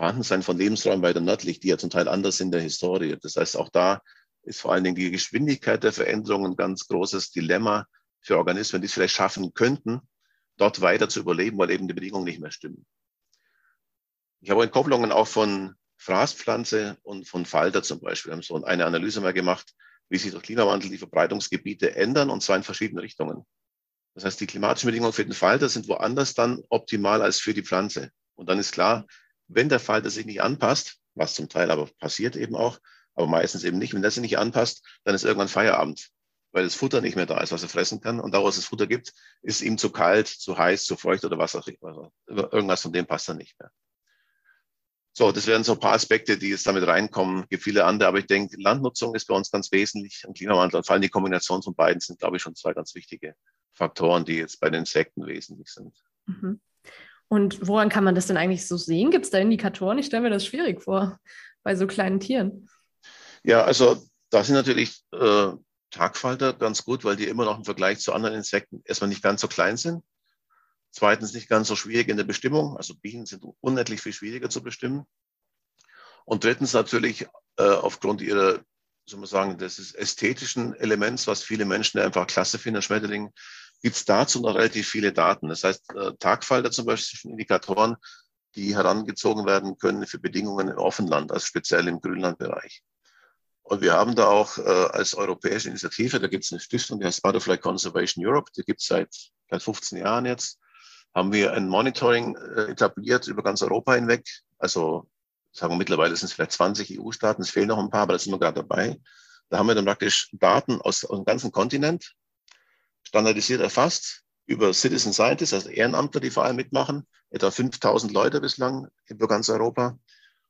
Vorhandensein von Lebensräumen weiter nördlich, die ja zum Teil anders sind in der Historie. Das heißt, auch da ist vor allen Dingen die Geschwindigkeit der Veränderung ein ganz großes Dilemma für Organismen, die es vielleicht schaffen könnten, dort weiter zu überleben, weil eben die Bedingungen nicht mehr stimmen. Ich habe Entkopplungen auch von Fraßpflanze und von Falter zum Beispiel. Wir haben so eine Analyse mal gemacht, wie sich durch Klimawandel die Verbreitungsgebiete ändern, und zwar in verschiedenen Richtungen. Das heißt, die klimatischen Bedingungen für den Falter sind woanders dann optimal als für die Pflanze. Und dann ist klar, wenn der Falter sich nicht anpasst, was zum Teil aber passiert eben auch, aber meistens eben nicht, wenn der sich nicht anpasst, dann ist irgendwann Feierabend, weil das Futter nicht mehr da ist, was er fressen kann. Und da, wo es das Futter gibt, ist ihm zu kalt, zu heiß, zu feucht oder was auch immer. Irgendwas von dem passt dann nicht mehr. So, das wären so ein paar Aspekte, die jetzt damit reinkommen. Es gibt viele andere, aber ich denke, Landnutzung ist bei uns ganz wesentlich und Klimawandel und vor allem die Kombination von beiden sind, glaube ich, schon zwei ganz wichtige Faktoren, die jetzt bei den Insekten wesentlich sind. Mhm.
Und woran kann man das denn eigentlich so sehen? Gibt es da Indikatoren? Ich stelle mir das schwierig vor bei so kleinen Tieren.
Ja, also da sind natürlich äh, Tagfalter ganz gut, weil die immer noch im Vergleich zu anderen Insekten erstmal nicht ganz so klein sind. Zweitens nicht ganz so schwierig in der Bestimmung. Also Bienen sind unendlich viel schwieriger zu bestimmen. Und drittens natürlich äh, aufgrund ihrer, soll man sagen, des ästhetischen Elements, was viele Menschen einfach klasse finden, Schmetterling, gibt es dazu noch relativ viele Daten. Das heißt, äh, Tagfalter zum Beispiel sind Indikatoren, die herangezogen werden können für Bedingungen im Offenland, also speziell im Grünlandbereich. Und wir haben da auch äh, als europäische Initiative, da gibt es eine Stiftung, die heißt Butterfly Conservation Europe, die gibt es seit, seit 15 Jahren jetzt, haben wir ein Monitoring äh, etabliert über ganz Europa hinweg. Also sagen wir mittlerweile sind es vielleicht 20 EU-Staaten, es fehlen noch ein paar, aber da sind wir gerade dabei. Da haben wir dann praktisch Daten aus, aus dem ganzen Kontinent standardisiert erfasst über Citizen Scientists, also Ehrenamtler, die vor allem mitmachen, etwa 5000 Leute bislang über ganz Europa.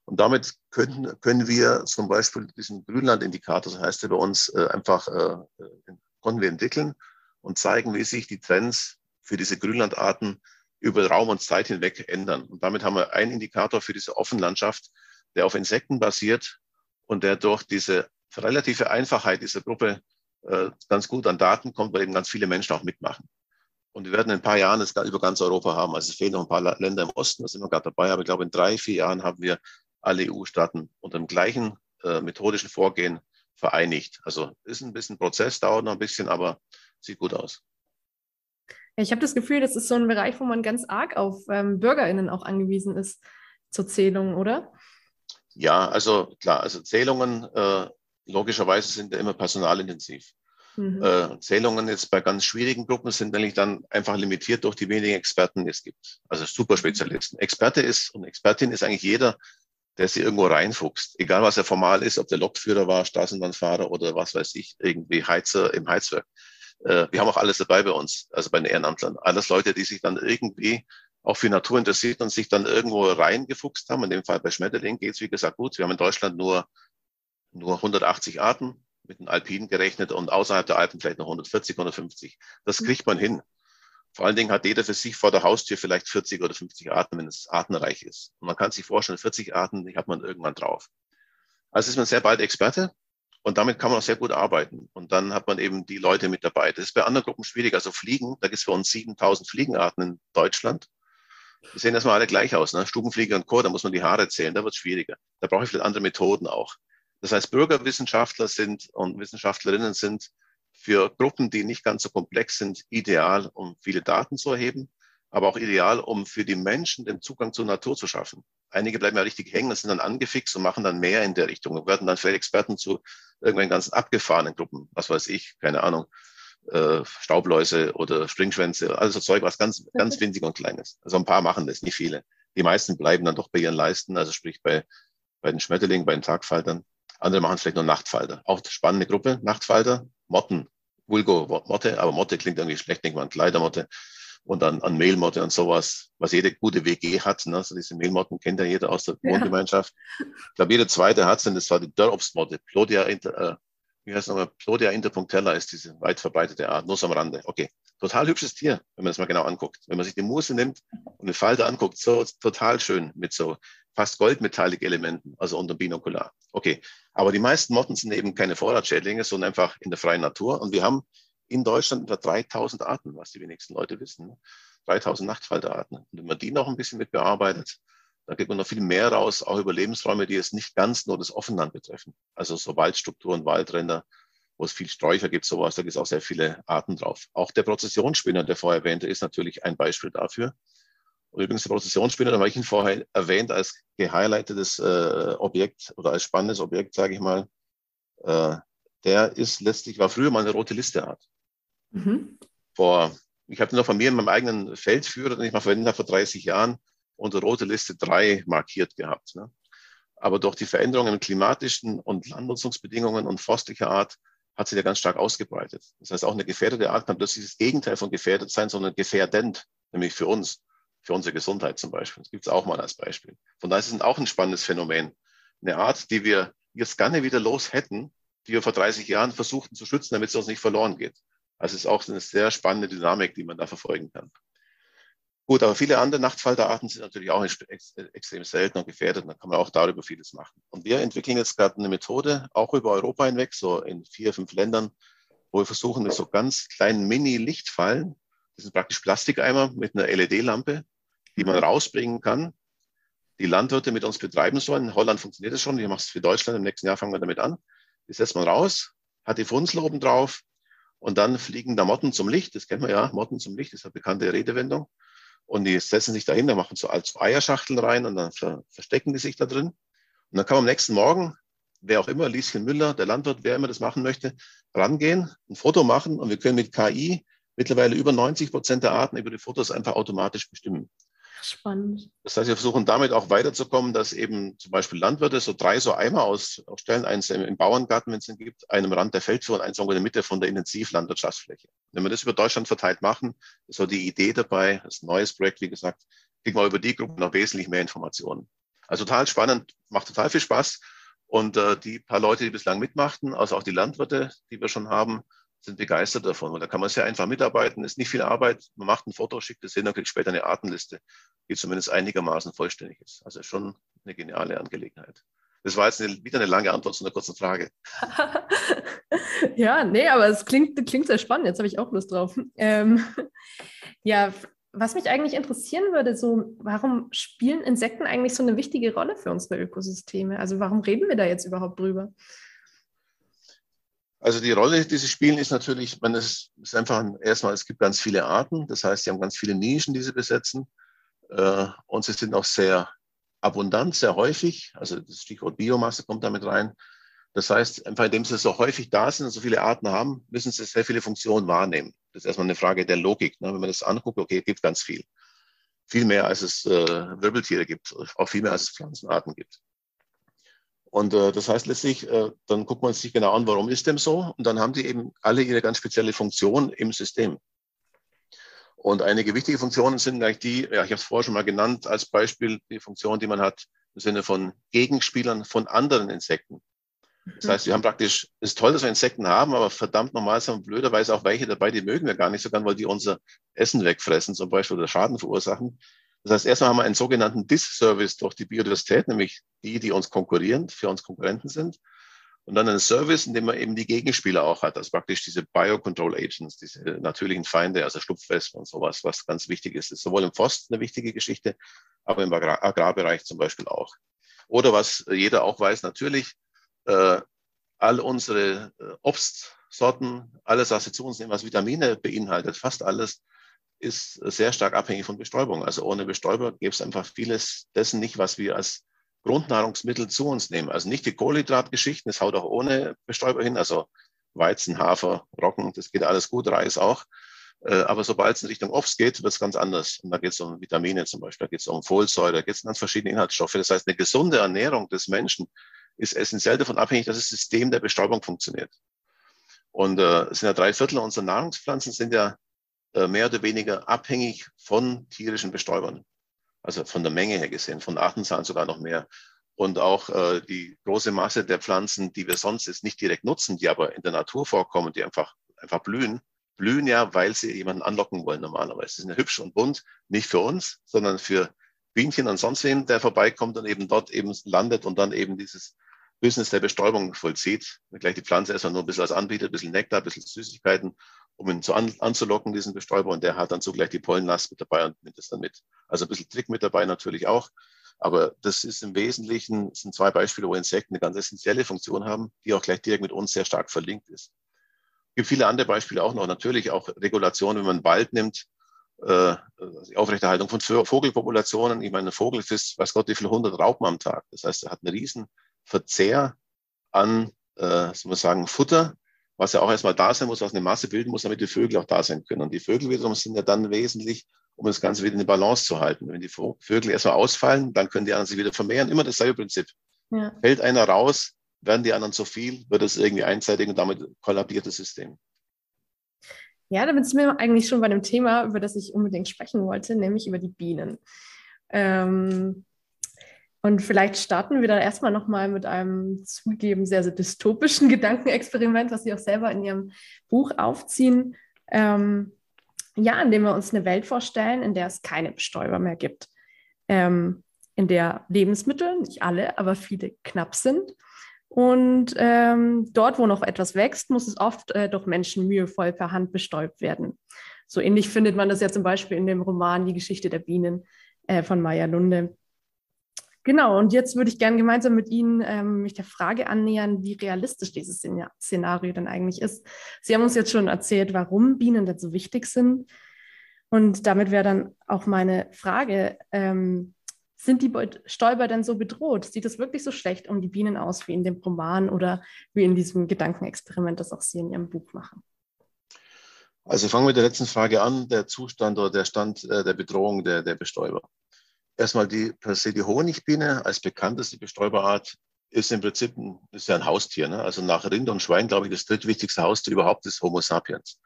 Und damit können, können wir zum Beispiel diesen Grünlandindikator, das heißt er bei uns, äh, einfach äh, äh, konnten wir entwickeln und zeigen, wie sich die Trends für diese Grünlandarten über Raum und Zeit hinweg ändern. Und damit haben wir einen Indikator für diese Offenlandschaft, der auf Insekten basiert und der durch diese relative Einfachheit dieser Gruppe äh, ganz gut an Daten kommt, weil eben ganz viele Menschen auch mitmachen. Und wir werden in ein paar Jahren es über ganz Europa haben. Also es fehlen noch ein paar Länder im Osten, da sind wir gerade dabei. Aber ich glaube, in drei, vier Jahren haben wir alle EU-Staaten unter dem gleichen äh, methodischen Vorgehen vereinigt. Also ist ein bisschen Prozess, dauert noch ein bisschen, aber sieht gut aus.
Ich habe das Gefühl, das ist so ein Bereich, wo man ganz arg auf ähm, BürgerInnen auch angewiesen ist zur Zählung, oder?
Ja, also klar, also Zählungen äh, logischerweise sind ja immer personalintensiv. Mhm. Äh, Zählungen jetzt bei ganz schwierigen Gruppen sind nämlich dann einfach limitiert durch die wenigen Experten, die es gibt. Also Superspezialisten. Experte ist und Expertin ist eigentlich jeder, der sich irgendwo reinfuchst. Egal was er formal ist, ob der Lokführer war, Straßenbahnfahrer oder was weiß ich, irgendwie Heizer im Heizwerk. Äh, wir haben auch alles dabei bei uns, also bei den Ehrenamtlern. Alles Leute, die sich dann irgendwie auch für Natur interessiert und sich dann irgendwo reingefuchst haben. In dem Fall bei Schmetterling geht es, wie gesagt, gut. Wir haben in Deutschland nur, nur 180 Arten mit den Alpinen gerechnet und außerhalb der Alpen vielleicht noch 140, 150. Das mhm. kriegt man hin. Vor allen Dingen hat jeder für sich vor der Haustür vielleicht 40 oder 50 Arten, wenn es artenreich ist. Und man kann sich vorstellen, 40 Arten, die hat man irgendwann drauf. Also ist man sehr bald Experte und damit kann man auch sehr gut arbeiten. Und dann hat man eben die Leute mit dabei. Das ist bei anderen Gruppen schwierig. Also Fliegen, da gibt es für uns 7000 Fliegenarten in Deutschland. Die sehen erstmal alle gleich aus. Ne? Stubenfliege und Co., da muss man die Haare zählen, da wird es schwieriger. Da brauche ich vielleicht andere Methoden auch. Das heißt, Bürgerwissenschaftler sind und Wissenschaftlerinnen sind für Gruppen, die nicht ganz so komplex sind, ideal, um viele Daten zu erheben, aber auch ideal, um für die Menschen den Zugang zur Natur zu schaffen. Einige bleiben ja richtig hängen, das sind dann angefixt und machen dann mehr in der Richtung und werden dann vielleicht Experten zu irgendwelchen ganz abgefahrenen Gruppen, was weiß ich, keine Ahnung, äh, Staubläuse oder Springschwänze, also Zeug, was ganz, ganz winzig und klein ist. Also ein paar machen das, nicht viele. Die meisten bleiben dann doch bei ihren Leisten, also sprich bei, bei den Schmetterlingen, bei den Tagfaltern. Andere machen vielleicht nur Nachtfalter. Auch spannende Gruppe, Nachtfalter, Motten, Vulgo Motte, aber Motte klingt irgendwie schlecht, denkt man an Kleidermotte und an, an Mehlmotte und sowas, was jede gute WG hat. Ne? So diese Mehlmotten kennt ja jeder aus der ja. Wohngemeinschaft. Ich glaube, jeder zweite hat es, und das war die Dörrobstmotte, Plodia, äh, wie heißt nochmal, Plodia interpunctella ist diese weit verbreitete Art, nur so am Rande. Okay, total hübsches Tier, wenn man das mal genau anguckt. Wenn man sich die Muse nimmt und eine Falte anguckt, so total schön mit so fast goldmetallic Elementen, also unter Binokular. Okay, aber die meisten Motten sind eben keine Vorratsschädlinge, sondern einfach in der freien Natur. Und wir haben in Deutschland etwa 3000 Arten, was die wenigsten Leute wissen. 3000 Nachtfalterarten. Und wenn man die noch ein bisschen mit bearbeitet, dann gibt man noch viel mehr raus, auch über Lebensräume, die es nicht ganz nur das Offenland betreffen. Also so Waldstrukturen, Waldränder, wo es viel Sträucher gibt, sowas, da gibt es auch sehr viele Arten drauf. Auch der Prozessionsspinner, der vorher erwähnte, ist natürlich ein Beispiel dafür. Und übrigens der Prozessionsspinner, da habe ich ihn vorher erwähnt als gehighlightetes äh, Objekt oder als spannendes Objekt, sage ich mal. Äh, der ist letztlich, war früher mal eine rote Listeart. Mhm. Vor, ich habe den noch von mir in meinem eigenen Feldführer, den ich mal verwendet habe vor 30 Jahren, unter rote Liste 3 markiert gehabt. Ne? Aber durch die Veränderungen im klimatischen und Landnutzungsbedingungen und forstlicher Art hat sich ja ganz stark ausgebreitet. Das heißt, auch eine gefährdete Art kann plötzlich das Gegenteil von gefährdet sein, sondern gefährdend, nämlich für uns, für unsere Gesundheit zum Beispiel. Das gibt es auch mal als Beispiel. Von daher ist es auch ein spannendes Phänomen. Eine Art, die wir jetzt gerne wieder los hätten, die wir vor 30 Jahren versuchten zu schützen, damit es uns nicht verloren geht. Also es ist auch eine sehr spannende Dynamik, die man da verfolgen kann. Gut, aber viele andere Nachtfalterarten sind natürlich auch extrem selten und gefährdet. Da kann man auch darüber vieles machen. Und wir entwickeln jetzt gerade eine Methode, auch über Europa hinweg, so in vier, fünf Ländern, wo wir versuchen, mit so ganz kleinen Mini-Lichtfallen, das sind praktisch Plastikeimer mit einer LED-Lampe, die man rausbringen kann, die Landwirte mit uns betreiben sollen. In Holland funktioniert das schon. Wir machen es für Deutschland. Im nächsten Jahr fangen wir damit an. Die setzt man raus, hat die Funzel oben drauf und dann fliegen da Motten zum Licht. Das kennt man ja, Motten zum Licht, das ist eine bekannte Redewendung. Und die setzen sich dahin, da machen so als Eierschachteln rein und dann ver verstecken die sich da drin. Und dann kann man am nächsten Morgen, wer auch immer, Lieschen Müller, der Landwirt, wer immer das machen möchte, rangehen, ein Foto machen und wir können mit KI mittlerweile über 90 Prozent der Arten über die Fotos einfach automatisch bestimmen.
Spannend.
Das heißt, wir versuchen damit auch weiterzukommen, dass eben zum Beispiel Landwirte so drei so Eimer aus, ausstellen, eins im, Bauerngarten, wenn es den gibt, einen am Rand der Feldführung und eins in der Mitte von der Intensivlandwirtschaftsfläche. Wenn wir das über Deutschland verteilt machen, ist so die Idee dabei, das ist ein neues Projekt, wie gesagt, kriegen wir über die Gruppe noch wesentlich mehr Informationen. Also total spannend, macht total viel Spaß. Und äh, die paar Leute, die bislang mitmachten, also auch die Landwirte, die wir schon haben, sind begeistert davon. Und da kann man sehr einfach mitarbeiten, ist nicht viel Arbeit. Man macht ein Foto, schickt es hin, dann kriegt später eine Artenliste, die zumindest einigermaßen vollständig ist. Also schon eine geniale Angelegenheit. Das war jetzt eine, wieder eine lange Antwort zu einer kurzen Frage.
ja, nee, aber es klingt, klingt sehr spannend. Jetzt habe ich auch Lust drauf. Ähm, ja, was mich eigentlich interessieren würde, so, warum spielen Insekten eigentlich so eine wichtige Rolle für unsere Ökosysteme? Also warum reden wir da jetzt überhaupt drüber?
Also die Rolle, die sie spielen, ist natürlich, man ist, ist einfach erstmal, es gibt ganz viele Arten, das heißt, sie haben ganz viele Nischen, die sie besetzen. Äh, und sie sind auch sehr abundant, sehr häufig. Also das Stichwort Biomasse kommt damit rein. Das heißt, einfach indem sie so häufig da sind und so viele Arten haben, müssen sie sehr viele Funktionen wahrnehmen. Das ist erstmal eine Frage der Logik. Ne? Wenn man das anguckt, okay, es gibt ganz viel. Viel mehr, als es äh, Wirbeltiere gibt, auch viel mehr, als es Pflanzenarten gibt. Und äh, das heißt letztlich, äh, dann guckt man sich genau an, warum ist dem so? Und dann haben die eben alle ihre ganz spezielle Funktion im System. Und einige wichtige Funktionen sind gleich die, ja, ich habe es vorher schon mal genannt, als Beispiel die Funktion, die man hat im Sinne von Gegenspielern von anderen Insekten. Das heißt, wir haben praktisch, es ist toll, dass wir Insekten haben, aber verdammt normal sind blöderweise auch welche dabei, die mögen wir gar nicht so gern, weil die unser Essen wegfressen zum Beispiel oder Schaden verursachen. Das heißt, erstmal haben wir einen sogenannten Disservice durch die Biodiversität, nämlich die, die uns konkurrieren, für uns Konkurrenten sind. Und dann einen Service, in dem man eben die Gegenspieler auch hat, also praktisch diese Biocontrol Agents, diese natürlichen Feinde, also Schlupfwespen und sowas, was ganz wichtig ist. Das ist sowohl im Forst eine wichtige Geschichte, aber im Agrar Agrarbereich zum Beispiel auch. Oder was jeder auch weiß, natürlich, äh, all unsere äh, Obstsorten, alles, was wir zu uns nehmen, was Vitamine beinhaltet, fast alles, ist sehr stark abhängig von Bestäubung. Also ohne Bestäuber gäbe es einfach vieles dessen nicht, was wir als Grundnahrungsmittel zu uns nehmen. Also nicht die Kohlenhydratgeschichten, das haut auch ohne Bestäuber hin, also Weizen, Hafer, Roggen, das geht alles gut, Reis auch. Äh, aber sobald es in Richtung Obst geht, wird es ganz anders. Und da geht es um Vitamine zum Beispiel, da geht es um Folsäure, da geht es um ganz verschiedene Inhaltsstoffe. Das heißt, eine gesunde Ernährung des Menschen ist essentiell davon abhängig, dass das System der Bestäubung funktioniert. Und äh, es sind ja drei Viertel unserer Nahrungspflanzen sind ja mehr oder weniger abhängig von tierischen Bestäubern. Also von der Menge her gesehen, von Artenzahlen sogar noch mehr. Und auch äh, die große Masse der Pflanzen, die wir sonst jetzt nicht direkt nutzen, die aber in der Natur vorkommen, die einfach, einfach blühen, blühen ja, weil sie jemanden anlocken wollen normalerweise. Sie sind ja hübsch und bunt, nicht für uns, sondern für Bienchen und sonst wen, der vorbeikommt und eben dort eben landet und dann eben dieses Business der Bestäubung vollzieht. Gleich die Pflanze erstmal nur ein bisschen als Anbieter, ein bisschen Nektar, ein bisschen Süßigkeiten, um ihn zu an, anzulocken, diesen Bestäuber. Und der hat dann zugleich die Pollenlast mit dabei und nimmt es dann mit. Also ein bisschen Trick mit dabei natürlich auch. Aber das ist im Wesentlichen, sind zwei Beispiele, wo Insekten eine ganz essentielle Funktion haben, die auch gleich direkt mit uns sehr stark verlinkt ist. Es gibt viele andere Beispiele auch noch. Natürlich auch Regulation, wenn man Wald nimmt, äh, die Aufrechterhaltung von Vogelpopulationen. Ich meine, ein Vogel frisst, weiß Gott, wie viele hundert Raupen am Tag. Das heißt, er hat einen riesen Verzehr an, äh, soll man sagen, Futter, was ja auch erstmal da sein muss, was eine Masse bilden muss, damit die Vögel auch da sein können. Und die Vögel wiederum sind ja dann wesentlich, um das Ganze wieder in die Balance zu halten. Wenn die Vögel erstmal ausfallen, dann können die anderen sich wieder vermehren. Immer dasselbe Prinzip. Ja. Fällt einer raus, werden die anderen zu viel, wird es irgendwie einseitig und damit kollabiert das System.
Ja, damit sind wir eigentlich schon bei einem Thema, über das ich unbedingt sprechen wollte, nämlich über die Bienen. Ähm, und vielleicht starten wir dann erstmal nochmal mit einem zugegeben sehr, sehr dystopischen Gedankenexperiment, was Sie auch selber in Ihrem Buch aufziehen. Ähm, ja, indem wir uns eine Welt vorstellen, in der es keine Bestäuber mehr gibt. Ähm, in der Lebensmittel, nicht alle, aber viele knapp sind. Und ähm, dort, wo noch etwas wächst, muss es oft äh, durch Menschen mühevoll per Hand bestäubt werden. So ähnlich findet man das ja zum Beispiel in dem Roman Die Geschichte der Bienen äh, von Maya Lunde. Genau, und jetzt würde ich gerne gemeinsam mit Ihnen ähm, mich der Frage annähern, wie realistisch dieses Szenario denn eigentlich ist. Sie haben uns jetzt schon erzählt, warum Bienen denn so wichtig sind. Und damit wäre dann auch meine Frage, ähm, sind die Stäuber denn so bedroht? Sieht es wirklich so schlecht um die Bienen aus wie in dem Roman oder wie in diesem Gedankenexperiment, das auch Sie in Ihrem Buch machen?
Also fangen wir mit der letzten Frage an, der Zustand oder der Stand äh, der Bedrohung der, der Bestäuber erstmal die per se die Honigbiene als bekannteste Bestäuberart ist im Prinzip ein, ist ja ein Haustier. Ne? Also nach Rind und Schwein, glaube ich, das drittwichtigste Haustier überhaupt ist Homo sapiens.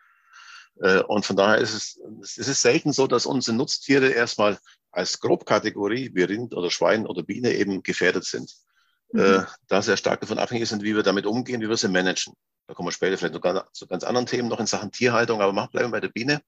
Äh, und von daher ist es, es ist selten so, dass unsere Nutztiere erstmal als Grobkategorie wie Rind oder Schwein oder Biene eben gefährdet sind. mhm. äh, da sehr stark davon abhängig sind, wie wir damit umgehen, wie wir sie managen. Da kommen wir später vielleicht noch zu ganz anderen Themen noch in Sachen Tierhaltung, aber machen bleiben wir bei der Biene.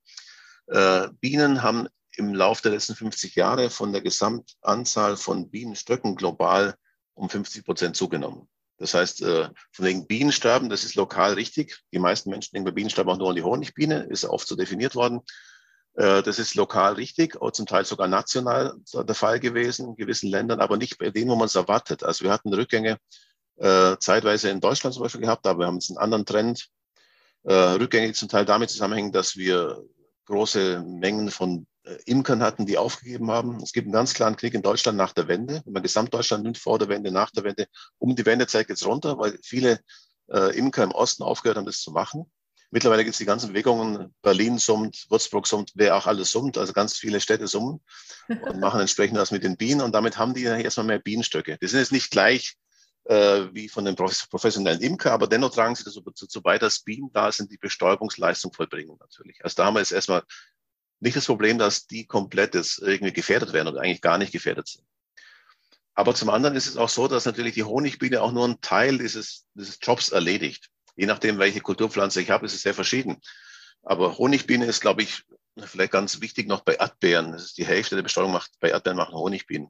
Äh, Bienen haben im Laufe der letzten 50 Jahre von der Gesamtanzahl von Bienenstöcken global um 50 Prozent zugenommen. Das heißt, äh, von wegen Bienensterben, das ist lokal richtig. Die meisten Menschen denken bei Bienensterben auch nur an die Honigbiene, ist oft so definiert worden. Äh, das ist lokal richtig, zum Teil sogar national der Fall gewesen in gewissen Ländern, aber nicht bei denen, wo man es erwartet. Also wir hatten Rückgänge äh, zeitweise in Deutschland zum Beispiel gehabt, aber wir haben jetzt einen anderen Trend. Rückgänge, die zum Teil damit zusammenhängen, dass wir große Mengen von Imkern hatten, die aufgegeben haben. Es gibt einen ganz klaren Krieg in Deutschland nach der Wende. Wenn man Gesamtdeutschland nimmt, vor der Wende, nach der Wende, um die Wendezeit geht es runter, weil viele äh, Imker im Osten aufgehört haben, das zu machen. Mittlerweile gibt es die ganzen Bewegungen, Berlin summt, Würzburg summt, wer auch alles summt, also ganz viele Städte summen und machen entsprechend das mit den Bienen und damit haben die erstmal mehr Bienenstöcke. Die sind jetzt nicht gleich äh, wie von den professionellen Imker, aber dennoch tragen sie das dazu bei, dass Bienen da sind, die Bestäubungsleistung vollbringen natürlich. Also da haben wir jetzt erstmal nicht das Problem, dass die komplett jetzt irgendwie gefährdet werden oder eigentlich gar nicht gefährdet sind. Aber zum anderen ist es auch so, dass natürlich die Honigbiene auch nur einen Teil dieses, dieses Jobs erledigt. Je nachdem, welche Kulturpflanze ich habe, ist es sehr verschieden. Aber Honigbiene ist, glaube ich, vielleicht ganz wichtig noch bei Erdbeeren. Das ist die Hälfte der Bestäubung macht, bei Erdbeeren machen Honigbienen.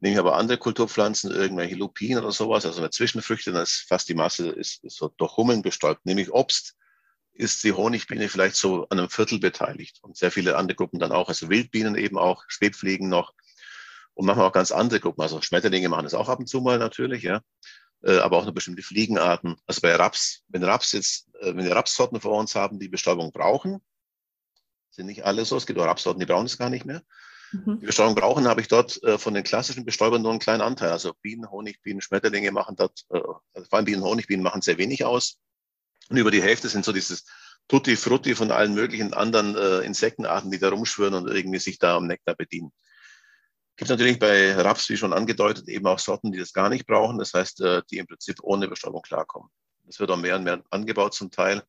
Nehme ich aber andere Kulturpflanzen, irgendwelche Lupinen oder sowas, also eine Zwischenfrüchte, dann ist fast die Masse ist, ist so durch Hummeln bestäubt. Nehme ich Obst, ist die Honigbiene vielleicht so an einem Viertel beteiligt und sehr viele andere Gruppen dann auch, also Wildbienen eben auch, Schwebfliegen noch und manchmal auch ganz andere Gruppen, also Schmetterlinge machen das auch ab und zu mal natürlich, ja, äh, aber auch noch bestimmte Fliegenarten. Also bei Raps, wenn Raps jetzt, äh, wenn wir Rapssorten vor uns haben, die Bestäubung brauchen, sind nicht alle so, es gibt auch Rapssorten, die brauchen es gar nicht mehr. Mhm. Die Bestäubung brauchen, habe ich dort äh, von den klassischen Bestäubern nur einen kleinen Anteil. Also Bienen, Honigbienen, Schmetterlinge machen dort, also vor allem Bienen, Honigbienen machen sehr wenig aus. Und über die Hälfte sind so dieses Tutti Frutti von allen möglichen anderen äh, Insektenarten, die da rumschwören und irgendwie sich da am Nektar bedienen. Gibt natürlich bei Raps, wie schon angedeutet, eben auch Sorten, die das gar nicht brauchen. Das heißt, äh, die im Prinzip ohne Bestäubung klarkommen. Das wird auch mehr und mehr angebaut zum Teil,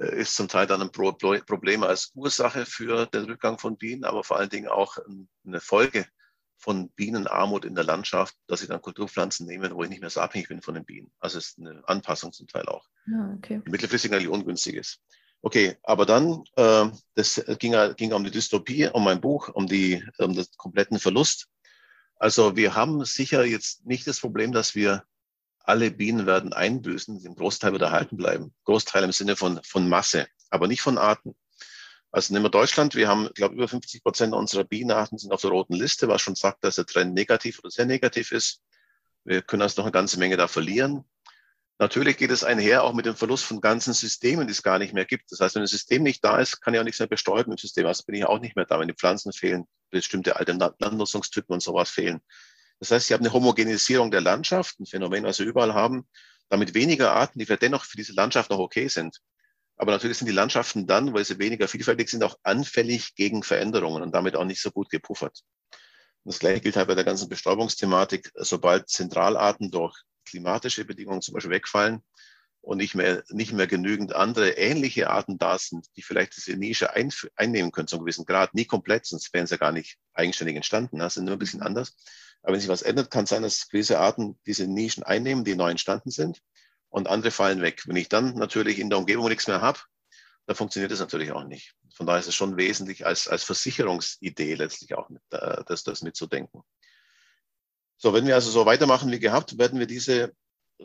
äh, ist zum Teil dann ein Problem als Ursache für den Rückgang von Bienen, aber vor allen Dingen auch eine Folge von Bienenarmut in der Landschaft, dass ich dann Kulturpflanzen nehme, wo ich nicht mehr so abhängig bin von den Bienen. Also es ist eine Anpassung zum Teil auch, ja, okay. die mittelfristig eigentlich ungünstig ist. Okay, aber dann, äh, das ging, ging um die Dystopie, um mein Buch, um, die, um den kompletten Verlust. Also wir haben sicher jetzt nicht das Problem, dass wir alle Bienen werden einbüßen, den Großteil wird erhalten bleiben. Großteil im Sinne von, von Masse, aber nicht von Arten. Also nehmen wir Deutschland, wir haben, glaube ich, über 50 Prozent unserer Bienenarten sind auf der roten Liste, was schon sagt, dass der Trend negativ oder sehr negativ ist. Wir können also noch eine ganze Menge da verlieren. Natürlich geht es einher auch mit dem Verlust von ganzen Systemen, die es gar nicht mehr gibt. Das heißt, wenn ein System nicht da ist, kann ich auch nichts mehr bestäuben im System. Also bin ich auch nicht mehr da, wenn die Pflanzen fehlen, bestimmte alte Landnutzungstypen und sowas fehlen. Das heißt, ich habe eine Homogenisierung der Landschaft, ein Phänomen, was wir überall haben, damit weniger Arten, die vielleicht dennoch für diese Landschaft noch okay sind. Aber natürlich sind die Landschaften dann, weil sie weniger vielfältig sind, auch anfällig gegen Veränderungen und damit auch nicht so gut gepuffert. Das gleiche gilt halt bei der ganzen Bestäubungsthematik. Sobald Zentralarten durch klimatische Bedingungen zum Beispiel wegfallen und nicht mehr, nicht mehr genügend andere ähnliche Arten da sind, die vielleicht diese Nische ein, einnehmen können, zu einem gewissen Grad, nie komplett, sonst wären sie ja gar nicht eigenständig entstanden, das sind nur ein bisschen anders. Aber wenn sich was ändert, kann es sein, dass gewisse Arten diese Nischen einnehmen, die neu entstanden sind und andere fallen weg. Wenn ich dann natürlich in der Umgebung nichts mehr habe, dann funktioniert das natürlich auch nicht. Von daher ist es schon wesentlich als, als Versicherungsidee letztlich auch mit, äh, das, das mitzudenken. So, wenn wir also so weitermachen wie gehabt, werden wir diese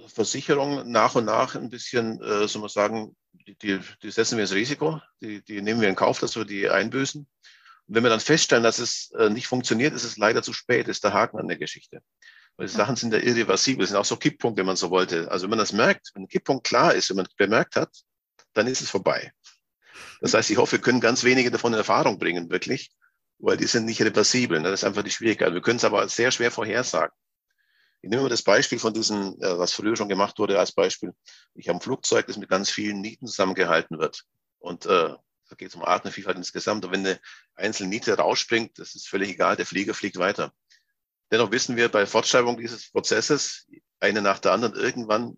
Versicherung nach und nach ein bisschen, äh, soll man sagen, die, die setzen wir ins Risiko, die, die nehmen wir in Kauf, dass wir die einbüßen. Und wenn wir dann feststellen, dass es äh, nicht funktioniert, ist es leider zu spät, ist der Haken an der Geschichte. Weil die Sachen sind ja irreversibel, sind auch so Kipppunkte, wenn man so wollte. Also wenn man das merkt, wenn ein Kipppunkt klar ist, wenn man bemerkt hat, dann ist es vorbei. Das heißt, ich hoffe, wir können ganz wenige davon in Erfahrung bringen, wirklich, weil die sind nicht reversibel. Ne? Das ist einfach die Schwierigkeit. Wir können es aber sehr schwer vorhersagen. Ich nehme mal das Beispiel von diesem, äh, was früher schon gemacht wurde, als Beispiel. Ich habe ein Flugzeug, das mit ganz vielen Nieten zusammengehalten wird. Und äh, da geht es um Artenvielfalt insgesamt. Und wenn eine einzelne Niete rausspringt, das ist völlig egal, der Flieger fliegt weiter. Dennoch wissen wir bei Fortschreibung dieses Prozesses, eine nach der anderen, irgendwann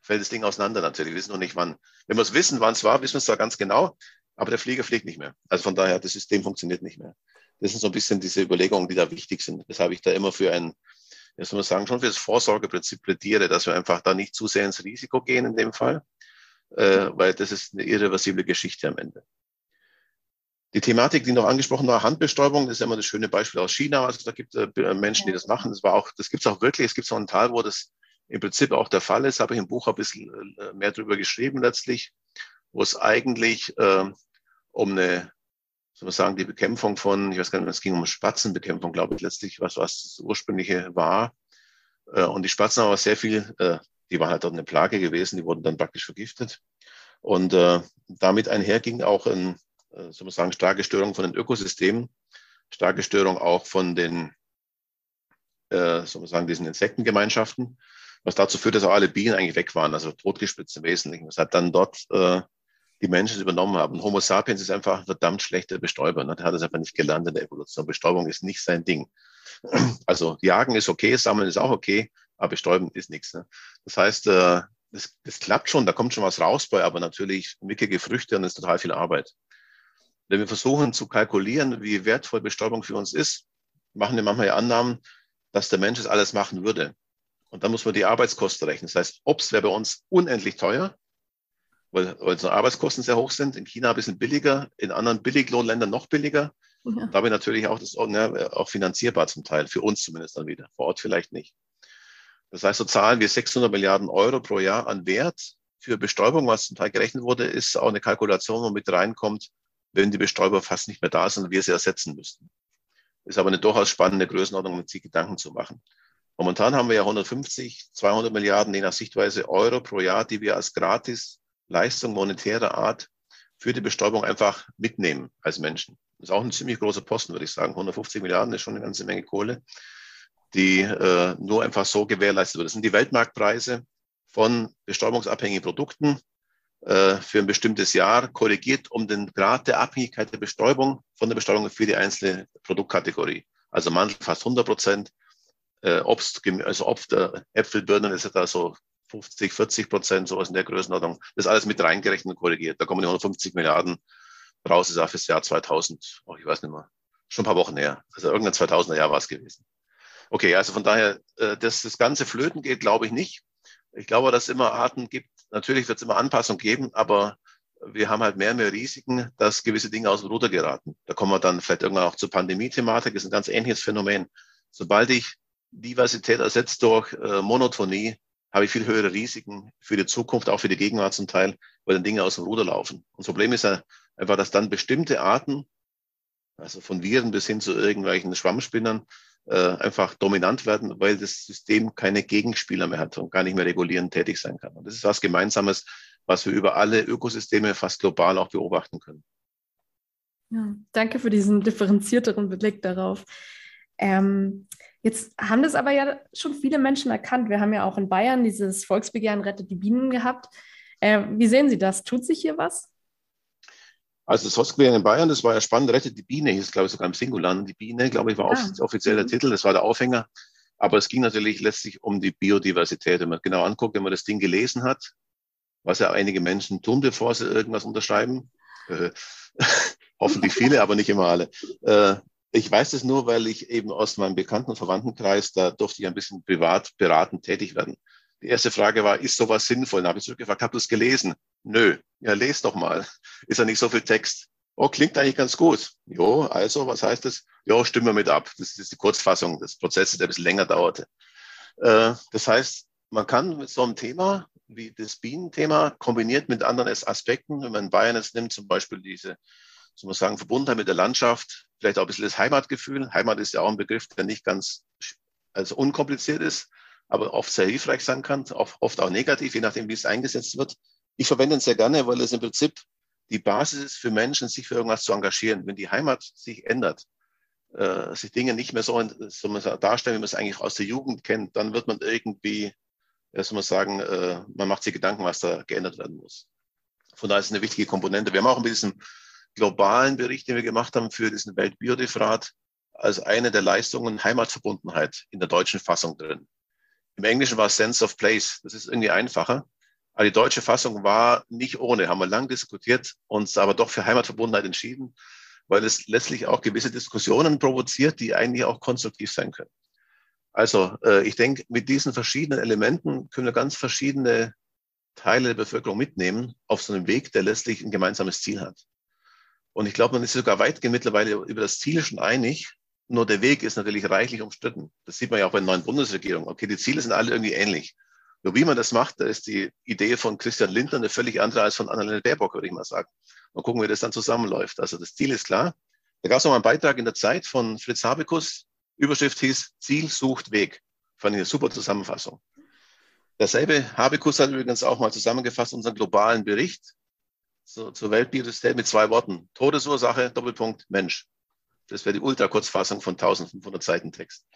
fällt das Ding auseinander natürlich. Wir wissen noch nicht wann. Wenn wir es wissen, wann es war, wissen wir es zwar ganz genau, aber der Flieger fliegt nicht mehr. Also von daher, das System funktioniert nicht mehr. Das sind so ein bisschen diese Überlegungen, die da wichtig sind, weshalb ich da immer für ein, jetzt muss man sagen, schon für das Vorsorgeprinzip plädiere, dass wir einfach da nicht zu sehr ins Risiko gehen in dem Fall, äh, weil das ist eine irreversible Geschichte am Ende. Die Thematik, die noch angesprochen war, Handbestäubung, das ist immer das schöne Beispiel aus China. Also da gibt es äh, Menschen, die das machen. Das war auch, das gibt es auch wirklich. Es gibt so einen Teil, wo das im Prinzip auch der Fall ist. Habe ich im Buch ein bisschen äh, mehr darüber geschrieben letztlich, wo es eigentlich äh, um eine, soll man sagen, die Bekämpfung von, ich weiß gar nicht, es ging um Spatzenbekämpfung, glaube ich, letztlich, was, was das ursprüngliche war. Äh, und die Spatzen haben aber sehr viel, äh, die waren halt dort eine Plage gewesen, die wurden dann praktisch vergiftet. Und äh, damit einher ging auch ein, äh, soll man sagen, starke Störung von den Ökosystemen, starke Störung auch von den, äh, soll man sagen, diesen Insektengemeinschaften, was dazu führt, dass auch alle Bienen eigentlich weg waren, also totgespitzt im Wesentlichen. Das hat dann dort äh, die Menschen übernommen haben. Homo sapiens ist einfach ein verdammt schlechter Bestäuber. Ne? Der hat es einfach nicht gelernt in der Evolution. Bestäubung ist nicht sein Ding. Also jagen ist okay, sammeln ist auch okay, aber bestäuben ist nichts. Ne? Das heißt, äh, das, das klappt schon, da kommt schon was raus bei, aber natürlich mickige Früchte und ist total viel Arbeit. Wenn wir versuchen zu kalkulieren, wie wertvoll Bestäubung für uns ist, machen wir manchmal ja Annahmen, dass der Mensch es alles machen würde. Und dann muss man die Arbeitskosten rechnen. Das heißt, Obst wäre bei uns unendlich teuer, weil, weil unsere Arbeitskosten sehr hoch sind. In China ein bisschen billiger, in anderen Billiglohnländern noch billiger. Ja. Dabei natürlich auch, das, ne, auch finanzierbar zum Teil, für uns zumindest dann wieder, vor Ort vielleicht nicht. Das heißt, so zahlen wir 600 Milliarden Euro pro Jahr an Wert für Bestäubung, was zum Teil gerechnet wurde, ist auch eine Kalkulation, wo mit reinkommt, wenn die Bestäuber fast nicht mehr da sind und wir sie ersetzen müssten. Ist aber eine durchaus spannende Größenordnung, um sich Gedanken zu machen. Momentan haben wir ja 150, 200 Milliarden, je nach Sichtweise, Euro pro Jahr, die wir als Gratis-Leistung monetärer Art für die Bestäubung einfach mitnehmen als Menschen. Das ist auch ein ziemlich großer Posten, würde ich sagen. 150 Milliarden ist schon eine ganze Menge Kohle, die äh, nur einfach so gewährleistet wird. Das sind die Weltmarktpreise von bestäubungsabhängigen Produkten für ein bestimmtes Jahr korrigiert um den Grad der Abhängigkeit der Bestäubung von der Bestäubung für die einzelne Produktkategorie. Also Mandel fast 100 Prozent, äh, Obst, also Obst, äh, Äpfel, Birnen da so 50, 40 Prozent, sowas in der Größenordnung. Das ist alles mit reingerechnet und korrigiert. Da kommen die 150 Milliarden raus, ist auch fürs Jahr 2000. Oh, ich weiß nicht mehr. Schon ein paar Wochen her. Also irgendein 2000er Jahr war es gewesen. Okay, also von daher, äh, dass das ganze Flöten geht, glaube ich nicht. Ich glaube, dass es immer Arten gibt. Natürlich wird es immer Anpassung geben, aber wir haben halt mehr und mehr Risiken, dass gewisse Dinge aus dem Ruder geraten. Da kommen wir dann vielleicht irgendwann auch zur Pandemie-Thematik. Ist ein ganz ähnliches Phänomen. Sobald ich Diversität ersetzt durch äh, Monotonie, habe ich viel höhere Risiken für die Zukunft, auch für die Gegenwart zum Teil, weil dann Dinge aus dem Ruder laufen. Und das Problem ist ja einfach, dass dann bestimmte Arten, also von Viren bis hin zu irgendwelchen Schwammspinnern, einfach dominant werden, weil das System keine Gegenspieler mehr hat und gar nicht mehr regulierend tätig sein kann. Und das ist was Gemeinsames, was wir über alle Ökosysteme fast global auch beobachten können.
Ja, danke für diesen differenzierteren Blick darauf. Ähm, jetzt haben das aber ja schon viele Menschen erkannt. Wir haben ja auch in Bayern dieses Volksbegehren Rettet die Bienen gehabt. Äh, wie sehen Sie das? Tut sich hier was?
Also das Volksbegehren in Bayern, das war ja spannend, rettet die Biene, hieß glaube ich sogar im Singular. Die Biene, glaube ich, war ah. offizieller mhm. Titel, das war der Aufhänger. Aber es ging natürlich letztlich um die Biodiversität. Wenn man genau anguckt, wenn man das Ding gelesen hat, was ja einige Menschen tun, bevor sie irgendwas unterschreiben, äh, hoffentlich viele, aber nicht immer alle. Äh, ich weiß das nur, weil ich eben aus meinem Bekannten- und Verwandtenkreis, da durfte ich ein bisschen privat beratend tätig werden. Die erste Frage war, ist sowas sinnvoll? Dann habe ich zurückgefragt, habt ihr es gelesen? Nö. Ja, lest doch mal. Ist ja nicht so viel Text. Oh, klingt eigentlich ganz gut. Jo, also, was heißt das? Jo, stimmen wir mit ab. Das ist die Kurzfassung des Prozesses, der ein bisschen länger dauerte. Äh, das heißt, man kann mit so einem Thema wie das Bienenthema kombiniert mit anderen Aspekten, wenn man Bayern jetzt nimmt, zum Beispiel diese, so muss sagen, Verbundenheit mit der Landschaft, vielleicht auch ein bisschen das Heimatgefühl. Heimat ist ja auch ein Begriff, der nicht ganz also unkompliziert ist aber oft sehr hilfreich sein kann, oft auch negativ, je nachdem, wie es eingesetzt wird. Ich verwende es sehr gerne, weil es im Prinzip die Basis ist für Menschen, sich für irgendwas zu engagieren. Wenn die Heimat sich ändert, äh, sich Dinge nicht mehr so, so darstellen, wie man es eigentlich aus der Jugend kennt, dann wird man irgendwie, ja, soll man sagen, äh, man macht sich Gedanken, was da geändert werden muss. Von daher ist es eine wichtige Komponente. Wir haben auch in diesem globalen Bericht, den wir gemacht haben für diesen Weltbiodifrat, als eine der Leistungen Heimatverbundenheit in der deutschen Fassung drin. Im Englischen war Sense of Place. Das ist irgendwie einfacher. Aber die deutsche Fassung war nicht ohne, haben wir lang diskutiert, uns aber doch für Heimatverbundenheit entschieden, weil es letztlich auch gewisse Diskussionen provoziert, die eigentlich auch konstruktiv sein können. Also äh, ich denke, mit diesen verschiedenen Elementen können wir ganz verschiedene Teile der Bevölkerung mitnehmen auf so einem Weg, der letztlich ein gemeinsames Ziel hat. Und ich glaube, man ist sogar weitgehend mittlerweile über das Ziel schon einig. Nur der Weg ist natürlich reichlich umstritten. Das sieht man ja auch bei der neuen Bundesregierung. Okay, die Ziele sind alle irgendwie ähnlich. Nur wie man das macht, da ist die Idee von Christian Lindner eine völlig andere als von Annalena Baerbock, würde ich mal sagen. Mal gucken, wie das dann zusammenläuft. Also das Ziel ist klar. Da gab es noch mal einen Beitrag in der Zeit von Fritz Habekus. Überschrift hieß Ziel sucht Weg. Fand ich eine super Zusammenfassung. Derselbe Habekus hat übrigens auch mal zusammengefasst unseren globalen Bericht so, zur Weltbiodiversität mit zwei Worten. Todesursache, Doppelpunkt, Mensch. Das wäre die Ultrakurzfassung von 1500 Seiten Text.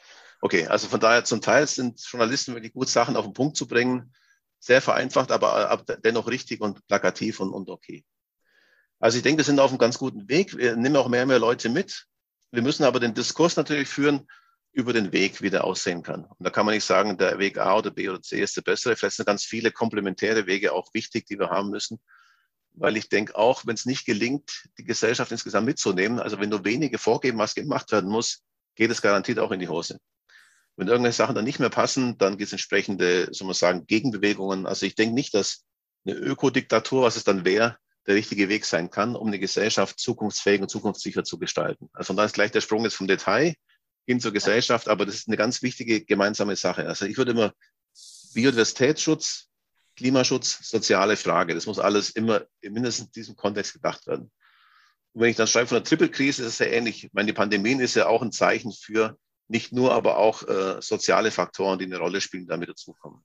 Okay, also von daher zum Teil sind Journalisten wirklich gut, Sachen auf den Punkt zu bringen. Sehr vereinfacht, aber, dennoch richtig und plakativ und, und okay. Also ich denke, wir sind auf einem ganz guten Weg. Wir nehmen auch mehr und mehr Leute mit. Wir müssen aber den Diskurs natürlich führen über den Weg, wie der aussehen kann. Und da kann man nicht sagen, der Weg A oder B oder C ist der bessere. Vielleicht sind ganz viele komplementäre Wege auch wichtig, die wir haben müssen. Weil ich denke auch, wenn es nicht gelingt, die Gesellschaft insgesamt mitzunehmen, also wenn nur wenige vorgeben, was gemacht werden muss, geht es garantiert auch in die Hose. Wenn irgendwelche Sachen dann nicht mehr passen, dann gibt es entsprechende, soll man sagen, Gegenbewegungen. Also ich denke nicht, dass eine Ökodiktatur, was es dann wäre, der richtige Weg sein kann, um eine Gesellschaft zukunftsfähig und zukunftssicher zu gestalten. Also von da ist gleich der Sprung jetzt vom Detail hin zur Gesellschaft, aber das ist eine ganz wichtige gemeinsame Sache. Also ich würde immer Biodiversitätsschutz, Klimaschutz, soziale Frage, das muss alles immer mindestens in diesem Kontext gedacht werden. Und wenn ich dann schreibe von der Triple-Krise, ist es sehr ähnlich. Ich meine, die Pandemien ist ja auch ein Zeichen für nicht nur, aber auch äh, soziale Faktoren, die eine Rolle spielen, damit dazukommen.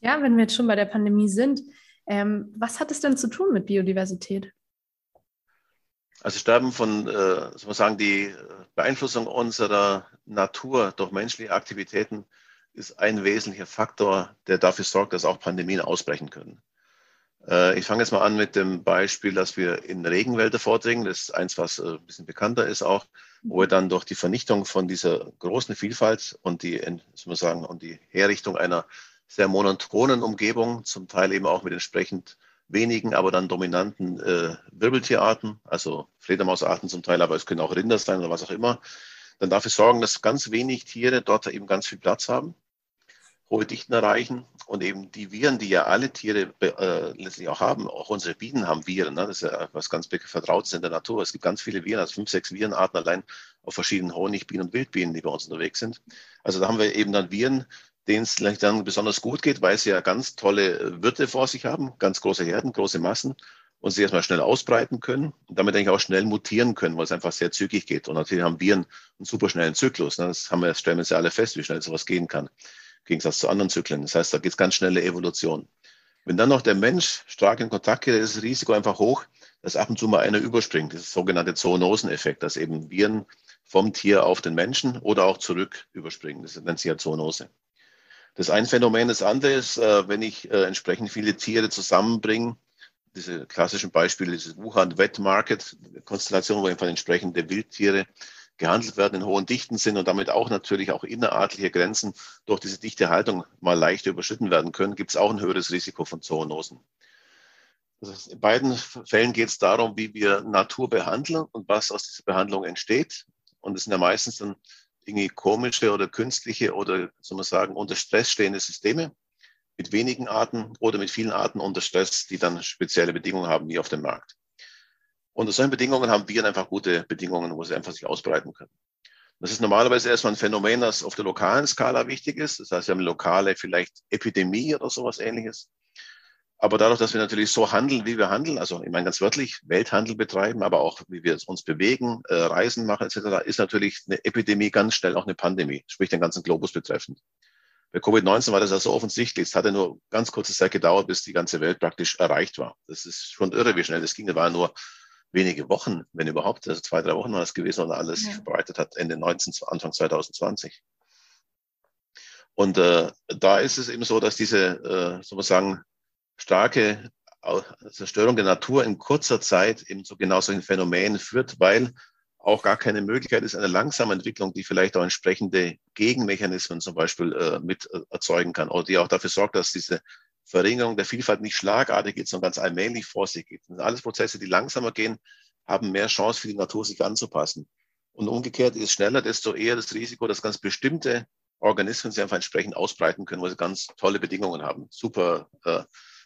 Ja, wenn wir jetzt schon bei der Pandemie sind, ähm, was hat es denn zu tun mit Biodiversität?
Also Sterben von, äh, soll man sagen, die Beeinflussung unserer Natur durch menschliche Aktivitäten ist ein wesentlicher Faktor, der dafür sorgt, dass auch Pandemien ausbrechen können. Äh, ich fange jetzt mal an mit dem Beispiel, dass wir in Regenwälder vordringen. Das ist eins, was äh, ein bisschen bekannter ist auch, wo wir dann durch die Vernichtung von dieser großen Vielfalt und die, man sagen, und die Herrichtung einer sehr monotonen Umgebung, zum Teil eben auch mit entsprechend wenigen, aber dann dominanten äh, Wirbeltierarten, also Fledermausarten zum Teil, aber es können auch Rinder sein oder was auch immer, dann dafür sorgen, dass ganz wenig Tiere dort eben ganz viel Platz haben, hohe Dichten erreichen und eben die Viren, die ja alle Tiere äh, letztlich auch haben, auch unsere Bienen haben Viren, ne? das ist ja was ganz Vertrautes in der Natur. Es gibt ganz viele Viren, also fünf, sechs Virenarten allein auf verschiedenen Honigbienen und Wildbienen, die bei uns unterwegs sind. Also da haben wir eben dann Viren, denen es vielleicht dann besonders gut geht, weil sie ja ganz tolle äh, Wirte vor sich haben, ganz große Herden, große Massen und sie erstmal schnell ausbreiten können und damit eigentlich auch schnell mutieren können, weil es einfach sehr zügig geht. Und natürlich haben Viren einen super schnellen Zyklus. Ne? Das haben wir, stellen wir uns ja alle fest, wie schnell sowas gehen kann, Gegensatz zu anderen Zyklen. Das heißt, da geht es ganz schnelle Evolution. Wenn dann noch der Mensch stark in Kontakt geht, ist das Risiko einfach hoch, dass ab und zu mal einer überspringt. Das ist der sogenannte Zoonoseneffekt, dass eben Viren vom Tier auf den Menschen oder auch zurück überspringen. Das nennt sich ja Zoonose. Das ein Phänomen. Das andere ist, äh, wenn ich äh, entsprechend viele Tiere zusammenbringe, diese klassischen Beispiele, diese Wuhan-Wet-Market-Konstellation, wo einfach entsprechende Wildtiere gehandelt werden, in hohen Dichten sind und damit auch natürlich auch innerartliche Grenzen durch diese dichte Haltung mal leicht überschritten werden können, gibt es auch ein höheres Risiko von Zoonosen. Also in beiden Fällen geht es darum, wie wir Natur behandeln und was aus dieser Behandlung entsteht. Und es sind ja meistens dann irgendwie komische oder künstliche oder, soll man sagen, unter Stress stehende Systeme mit wenigen Arten oder mit vielen Arten unter Stress, die dann spezielle Bedingungen haben, wie auf dem Markt. Unter solchen Bedingungen haben Viren einfach gute Bedingungen, wo sie einfach sich ausbreiten können. Das ist normalerweise erstmal ein Phänomen, das auf der lokalen Skala wichtig ist. Das heißt, wir haben eine lokale vielleicht Epidemie oder sowas ähnliches. Aber dadurch, dass wir natürlich so handeln, wie wir handeln, also ich meine ganz wörtlich Welthandel betreiben, aber auch wie wir uns bewegen, äh, Reisen machen etc., ist natürlich eine Epidemie ganz schnell auch eine Pandemie, sprich den ganzen Globus betreffend. Bei Covid-19 war das ja so offensichtlich. Es hatte nur ganz kurze Zeit gedauert, bis die ganze Welt praktisch erreicht war. Das ist schon irre, wie schnell das ging. Das waren nur wenige Wochen, wenn überhaupt, also zwei, drei Wochen war es gewesen und alles ja. sich verbreitet hat, Ende 19, Anfang 2020. Und äh, da ist es eben so, dass diese, äh, soll man sagen, starke Zerstörung der Natur in kurzer Zeit eben zu genau solchen Phänomenen führt, weil auch gar keine Möglichkeit ist, eine langsame Entwicklung, die vielleicht auch entsprechende Gegenmechanismen zum Beispiel äh, mit äh, erzeugen kann oder die auch dafür sorgt, dass diese Verringerung der Vielfalt nicht schlagartig geht, sondern ganz allmählich vor sich geht. Und alles Prozesse, die langsamer gehen, haben mehr Chance für die Natur, sich anzupassen. Und umgekehrt ist schneller, desto eher das Risiko, dass ganz bestimmte Organismen sich einfach entsprechend ausbreiten können, weil sie ganz tolle Bedingungen haben. Super äh,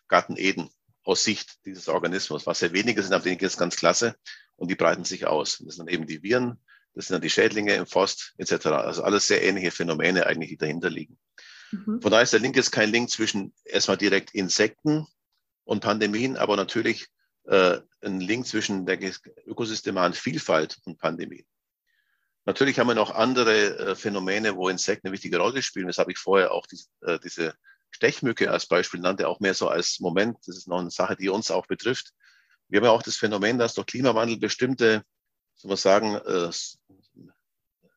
Garten Eden aus Sicht dieses Organismus. Was sehr wenige sind, aber die ist ganz klasse und die breiten sich aus. Das sind dann eben die Viren, das sind dann die Schädlinge im Forst etc. Also alles sehr ähnliche Phänomene eigentlich, die dahinter liegen. Mhm. Von daher ist der Link jetzt kein Link zwischen erstmal direkt Insekten und Pandemien, aber natürlich äh, ein Link zwischen der ökosystemalen Vielfalt und Pandemien. Natürlich haben wir noch andere äh, Phänomene, wo Insekten eine wichtige Rolle spielen. Das habe ich vorher auch die, äh, diese Stechmücke als Beispiel nannte, auch mehr so als Moment. Das ist noch eine Sache, die uns auch betrifft. Wir haben ja auch das Phänomen, dass durch Klimawandel bestimmte, soll man sagen, äh,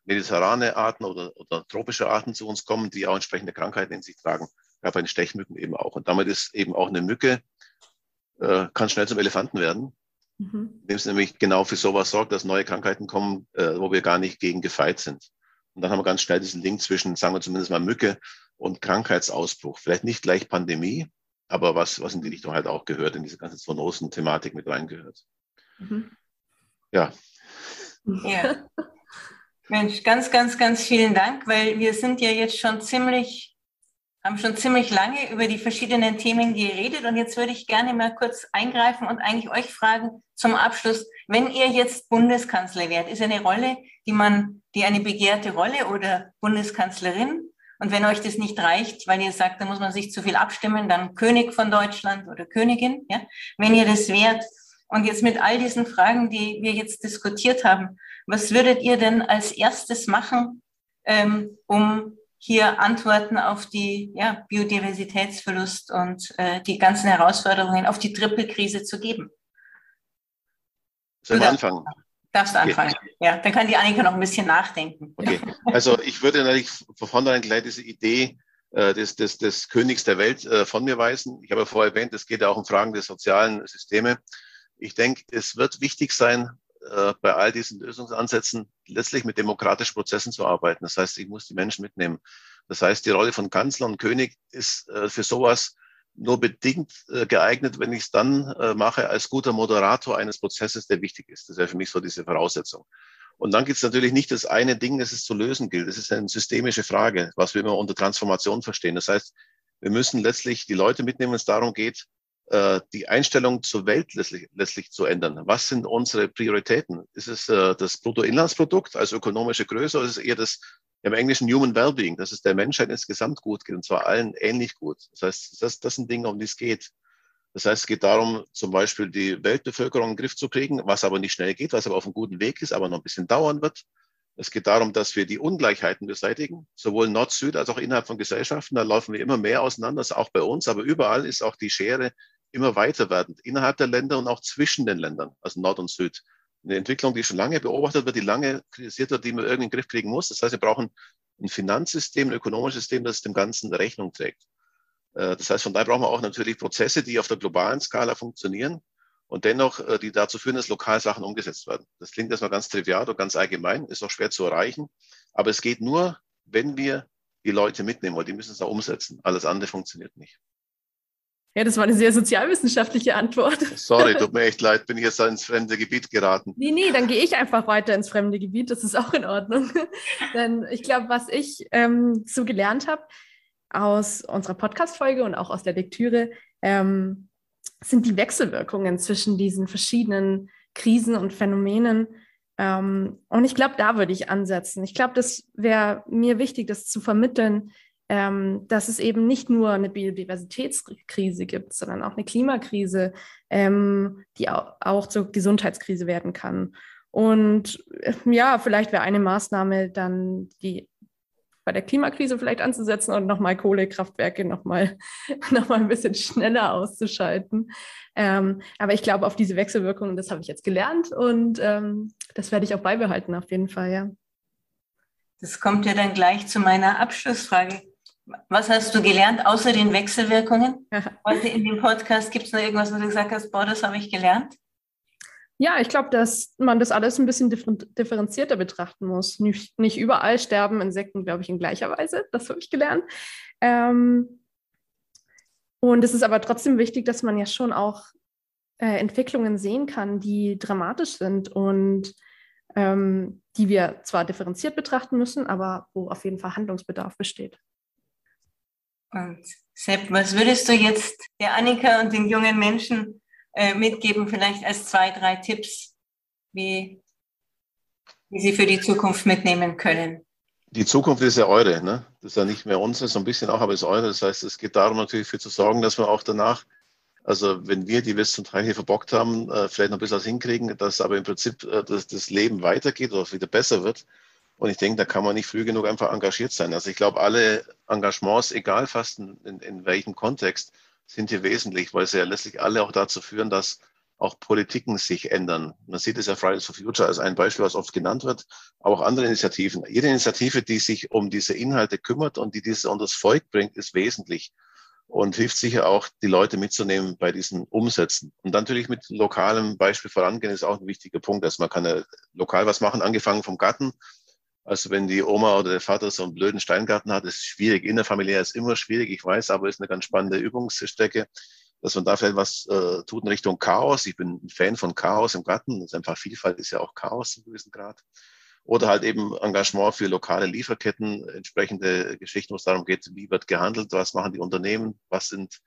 mediterrane Arten oder, oder tropische Arten zu uns kommen, die auch entsprechende Krankheiten in sich tragen. Ja, bei den Stechmücken eben auch. Und damit ist eben auch eine Mücke, äh, kann schnell zum Elefanten werden, mhm. indem es nämlich genau für sowas sorgt, dass neue Krankheiten kommen, äh, wo wir gar nicht gegen gefeit sind. Und dann haben wir ganz schnell diesen Link zwischen, sagen wir zumindest mal Mücke und Krankheitsausbruch. Vielleicht nicht gleich Pandemie, aber was, was in die Richtung halt auch gehört, in diese ganze Zoonosen-Thematik mit reingehört. Mhm. Ja.
Ja. Mensch, ganz, ganz, ganz vielen Dank, weil wir sind ja jetzt schon ziemlich, haben schon ziemlich lange über die verschiedenen Themen geredet und jetzt würde ich gerne mal kurz eingreifen und eigentlich euch fragen zum Abschluss, wenn ihr jetzt Bundeskanzler wärt, ist eine Rolle, die man, die eine begehrte Rolle oder Bundeskanzlerin und wenn euch das nicht reicht, weil ihr sagt, da muss man sich zu viel abstimmen, dann König von Deutschland oder Königin, ja, wenn ihr das wärt und jetzt mit all diesen Fragen, die wir jetzt diskutiert haben, was würdet ihr denn als erstes machen, ähm, um hier Antworten auf die ja, Biodiversitätsverlust und äh, die ganzen Herausforderungen, auf die Trippelkrise zu geben?
Soll ich anfangen?
Darfst du anfangen? Okay. Ja, dann kann die Annika noch ein bisschen nachdenken.
Okay, also ich würde natürlich von vornherein gleich diese Idee äh, des, des, des Königs der Welt äh, von mir weisen. Ich habe ja vorher erwähnt, es geht ja auch um Fragen der sozialen Systeme. Ich denke, es wird wichtig sein, äh, bei all diesen Lösungsansätzen letztlich mit demokratischen Prozessen zu arbeiten. Das heißt, ich muss die Menschen mitnehmen. Das heißt, die Rolle von Kanzler und König ist äh, für sowas nur bedingt äh, geeignet, wenn ich es dann mache als guter Moderator eines Prozesses, der wichtig ist. Das wäre für mich so diese Voraussetzung. Und dann gibt es natürlich nicht das eine Ding, das es zu lösen gilt. Das ist eine systemische Frage, was wir immer unter Transformation verstehen. Das heißt, wir müssen letztlich die Leute mitnehmen, wenn es darum geht, äh, die Einstellung zur Welt letztlich, letztlich zu ändern. Was sind unsere Prioritäten? Ist es äh, das Bruttoinlandsprodukt als ökonomische Größe oder ist es eher das im Englischen Human Wellbeing, dass es der Menschheit insgesamt gut geht und zwar allen ähnlich gut? Das heißt, das, das sind Dinge, um die es geht. Das heißt, es geht darum, zum Beispiel die Weltbevölkerung in den Griff zu kriegen, was aber nicht schnell geht, was aber auf einem guten Weg ist, aber noch ein bisschen dauern wird. Es geht darum, dass wir die Ungleichheiten beseitigen, sowohl Nord-Süd als auch innerhalb von Gesellschaften. Da laufen wir immer mehr auseinander, auch bei uns, aber überall ist auch die Schere immer weiter werden, innerhalb der Länder und auch zwischen den Ländern, also Nord und Süd. Eine Entwicklung, die schon lange beobachtet wird, die lange kritisiert wird, die man irgendwie in den Griff kriegen muss. Das heißt, wir brauchen ein Finanzsystem, ein ökonomisches System, das dem Ganzen Rechnung trägt. Äh, das heißt, von daher brauchen wir auch natürlich Prozesse, die auf der globalen Skala funktionieren und dennoch, äh, die dazu führen, dass lokal Sachen umgesetzt werden. Das klingt erstmal ganz trivial und ganz allgemein, ist auch schwer zu erreichen. Aber es geht nur, wenn wir die Leute mitnehmen, weil die müssen es auch umsetzen. Alles andere funktioniert nicht.
Ja, das war eine sehr sozialwissenschaftliche Antwort.
Sorry, tut mir echt leid, bin ich jetzt ins fremde Gebiet geraten.
Nee, nee, dann gehe ich einfach weiter ins fremde Gebiet, das ist auch in Ordnung. Denn ich glaube, was ich ähm, so gelernt habe aus unserer Podcast-Folge und auch aus der Lektüre, ähm, sind die Wechselwirkungen zwischen diesen verschiedenen Krisen und Phänomenen. Ähm, und ich glaube, da würde ich ansetzen. Ich glaube, das wäre mir wichtig, das zu vermitteln, ähm, dass es eben nicht nur eine Biodiversitätskrise gibt, sondern auch eine Klimakrise, ähm, die auch, auch zur Gesundheitskrise werden kann. Und äh, ja, vielleicht wäre eine Maßnahme dann die bei der Klimakrise vielleicht anzusetzen und nochmal Kohlekraftwerke nochmal noch mal ein bisschen schneller auszuschalten. Ähm, aber ich glaube, auf diese Wechselwirkungen, das habe ich jetzt gelernt und ähm, das werde ich auch beibehalten, auf jeden Fall, ja.
Das kommt ja dann gleich zu meiner Abschlussfrage. Was hast du gelernt, außer den Wechselwirkungen? Heute in dem Podcast gibt es noch irgendwas, wo du gesagt hast, boah, das habe ich gelernt?
Ja, ich glaube, dass man das alles ein bisschen differenzierter betrachten muss. Nicht, nicht überall sterben Insekten, glaube ich, in gleicher Weise. Das habe ich gelernt. Ähm, und es ist aber trotzdem wichtig, dass man ja schon auch äh, Entwicklungen sehen kann, die dramatisch sind und ähm, die wir zwar differenziert betrachten müssen, aber wo auf jeden Fall Handlungsbedarf besteht.
Und Sepp, was würdest du jetzt der Annika und den jungen Menschen äh, mitgeben, vielleicht als zwei, drei Tipps, wie, wie sie für die Zukunft mitnehmen können?
Die Zukunft ist ja eure, ne? Das ist ja nicht mehr unsere, so ein bisschen auch, aber es ist eure. Das heißt, es geht darum natürlich für zu sorgen, dass wir auch danach, also wenn wir, die wir zum Teil hier verbockt haben, äh, vielleicht noch ein bisschen was hinkriegen, dass aber im Prinzip äh, dass das Leben weitergeht oder wieder besser wird. Und ich denke, da kann man nicht früh genug einfach engagiert sein. Also ich glaube, alle Engagements, egal fast in, in, in welchem Kontext, sind hier wesentlich, weil sie ja letztlich alle auch dazu führen, dass auch Politiken sich ändern. Man sieht es ja Fridays for Future als ein Beispiel, was oft genannt wird, aber auch andere Initiativen. Jede Initiative, die sich um diese Inhalte kümmert und die diese unter das Volk bringt, ist wesentlich und hilft sicher auch, die Leute mitzunehmen bei diesen Umsätzen. Und natürlich mit lokalem Beispiel vorangehen ist auch ein wichtiger Punkt, dass man kann ja lokal was machen, angefangen vom Garten, also wenn die Oma oder der Vater so einen blöden Steingarten hat, ist schwierig. Innerfamiliär ist immer schwierig, ich weiß, aber ist eine ganz spannende Übungsstrecke, dass man da vielleicht was äh, tut in Richtung Chaos. Ich bin ein Fan von Chaos im Garten. Das ist einfach Vielfalt ist ja auch Chaos im gewissen Grad. Oder halt eben Engagement für lokale Lieferketten, entsprechende Geschichten, wo es darum geht, wie wird gehandelt, was machen die Unternehmen, was sind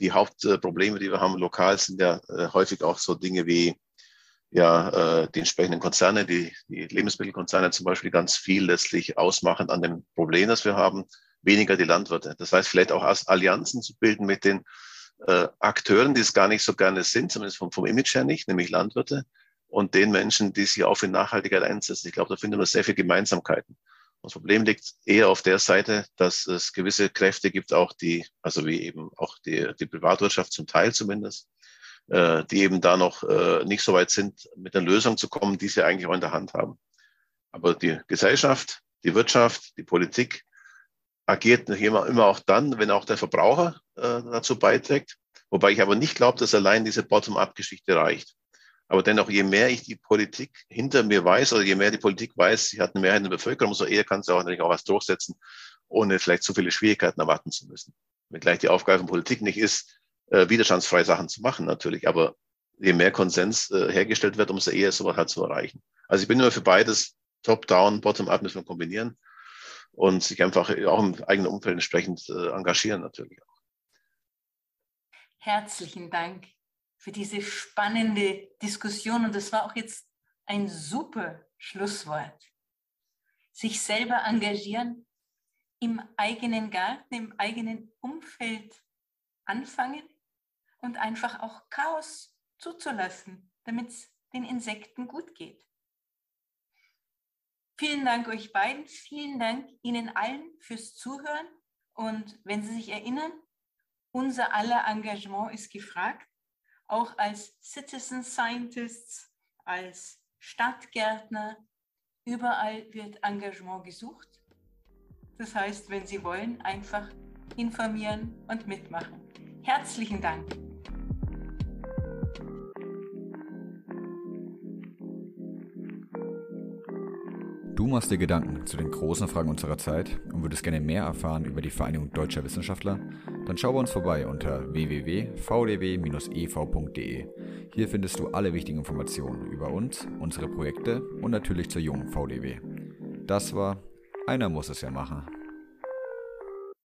die Hauptprobleme, die wir haben. Lokal sind ja äh, häufig auch so Dinge wie ja äh, die entsprechenden Konzerne, die, die Lebensmittelkonzerne zum Beispiel ganz viel letztlich ausmachen an dem Problem, das wir haben, weniger die Landwirte. Das heißt, vielleicht auch Allianzen zu bilden mit den äh, Akteuren, die es gar nicht so gerne sind, zumindest vom, vom Image her nicht, nämlich Landwirte, und den Menschen, die sich auch für Nachhaltigkeit einsetzen. Ich glaube, da finden wir sehr viele Gemeinsamkeiten. Das Problem liegt eher auf der Seite, dass es gewisse Kräfte gibt, auch die, also wie eben auch die, die Privatwirtschaft zum Teil zumindest, äh, die eben da noch äh, nicht so weit sind, mit einer Lösung zu kommen, die sie eigentlich auch in der Hand haben. Aber die Gesellschaft, die Wirtschaft, die Politik agiert immer, immer auch dann, wenn auch der Verbraucher äh, dazu beiträgt. Wobei ich aber nicht glaube, dass allein diese Bottom-up-Geschichte reicht. Aber dennoch, je mehr ich die Politik hinter mir weiß oder je mehr die Politik weiß, sie hat eine Mehrheit in der Bevölkerung, umso eher kann sie auch natürlich auch was durchsetzen, ohne vielleicht zu viele Schwierigkeiten erwarten zu müssen. Wenn gleich die Aufgabe von Politik nicht ist, äh, widerstandsfreie Sachen zu machen, natürlich. Aber je mehr Konsens äh, hergestellt wird, umso eher ist sowas halt zu erreichen. Also ich bin immer für beides, Top-Down, Bottom-up müssen wir kombinieren und sich einfach auch im eigenen Umfeld entsprechend äh, engagieren natürlich auch.
Herzlichen Dank für diese spannende Diskussion und das war auch jetzt ein super Schlusswort. Sich selber engagieren, im eigenen Garten, im eigenen Umfeld anfangen und einfach auch Chaos zuzulassen, damit es den Insekten gut geht. Vielen Dank euch beiden, vielen Dank Ihnen allen fürs Zuhören und wenn Sie sich erinnern, unser aller Engagement ist gefragt, auch als Citizen Scientists, als Stadtgärtner, überall wird Engagement gesucht. Das heißt, wenn Sie wollen, einfach informieren und mitmachen. Herzlichen Dank.
Du machst dir Gedanken zu den großen Fragen unserer Zeit und würdest gerne mehr erfahren über die Vereinigung Deutscher Wissenschaftler? Dann schau bei uns vorbei unter www.vdw-ev.de. Hier findest du alle wichtigen Informationen über uns, unsere Projekte und natürlich zur jungen VDW. Das war Einer muss es ja machen.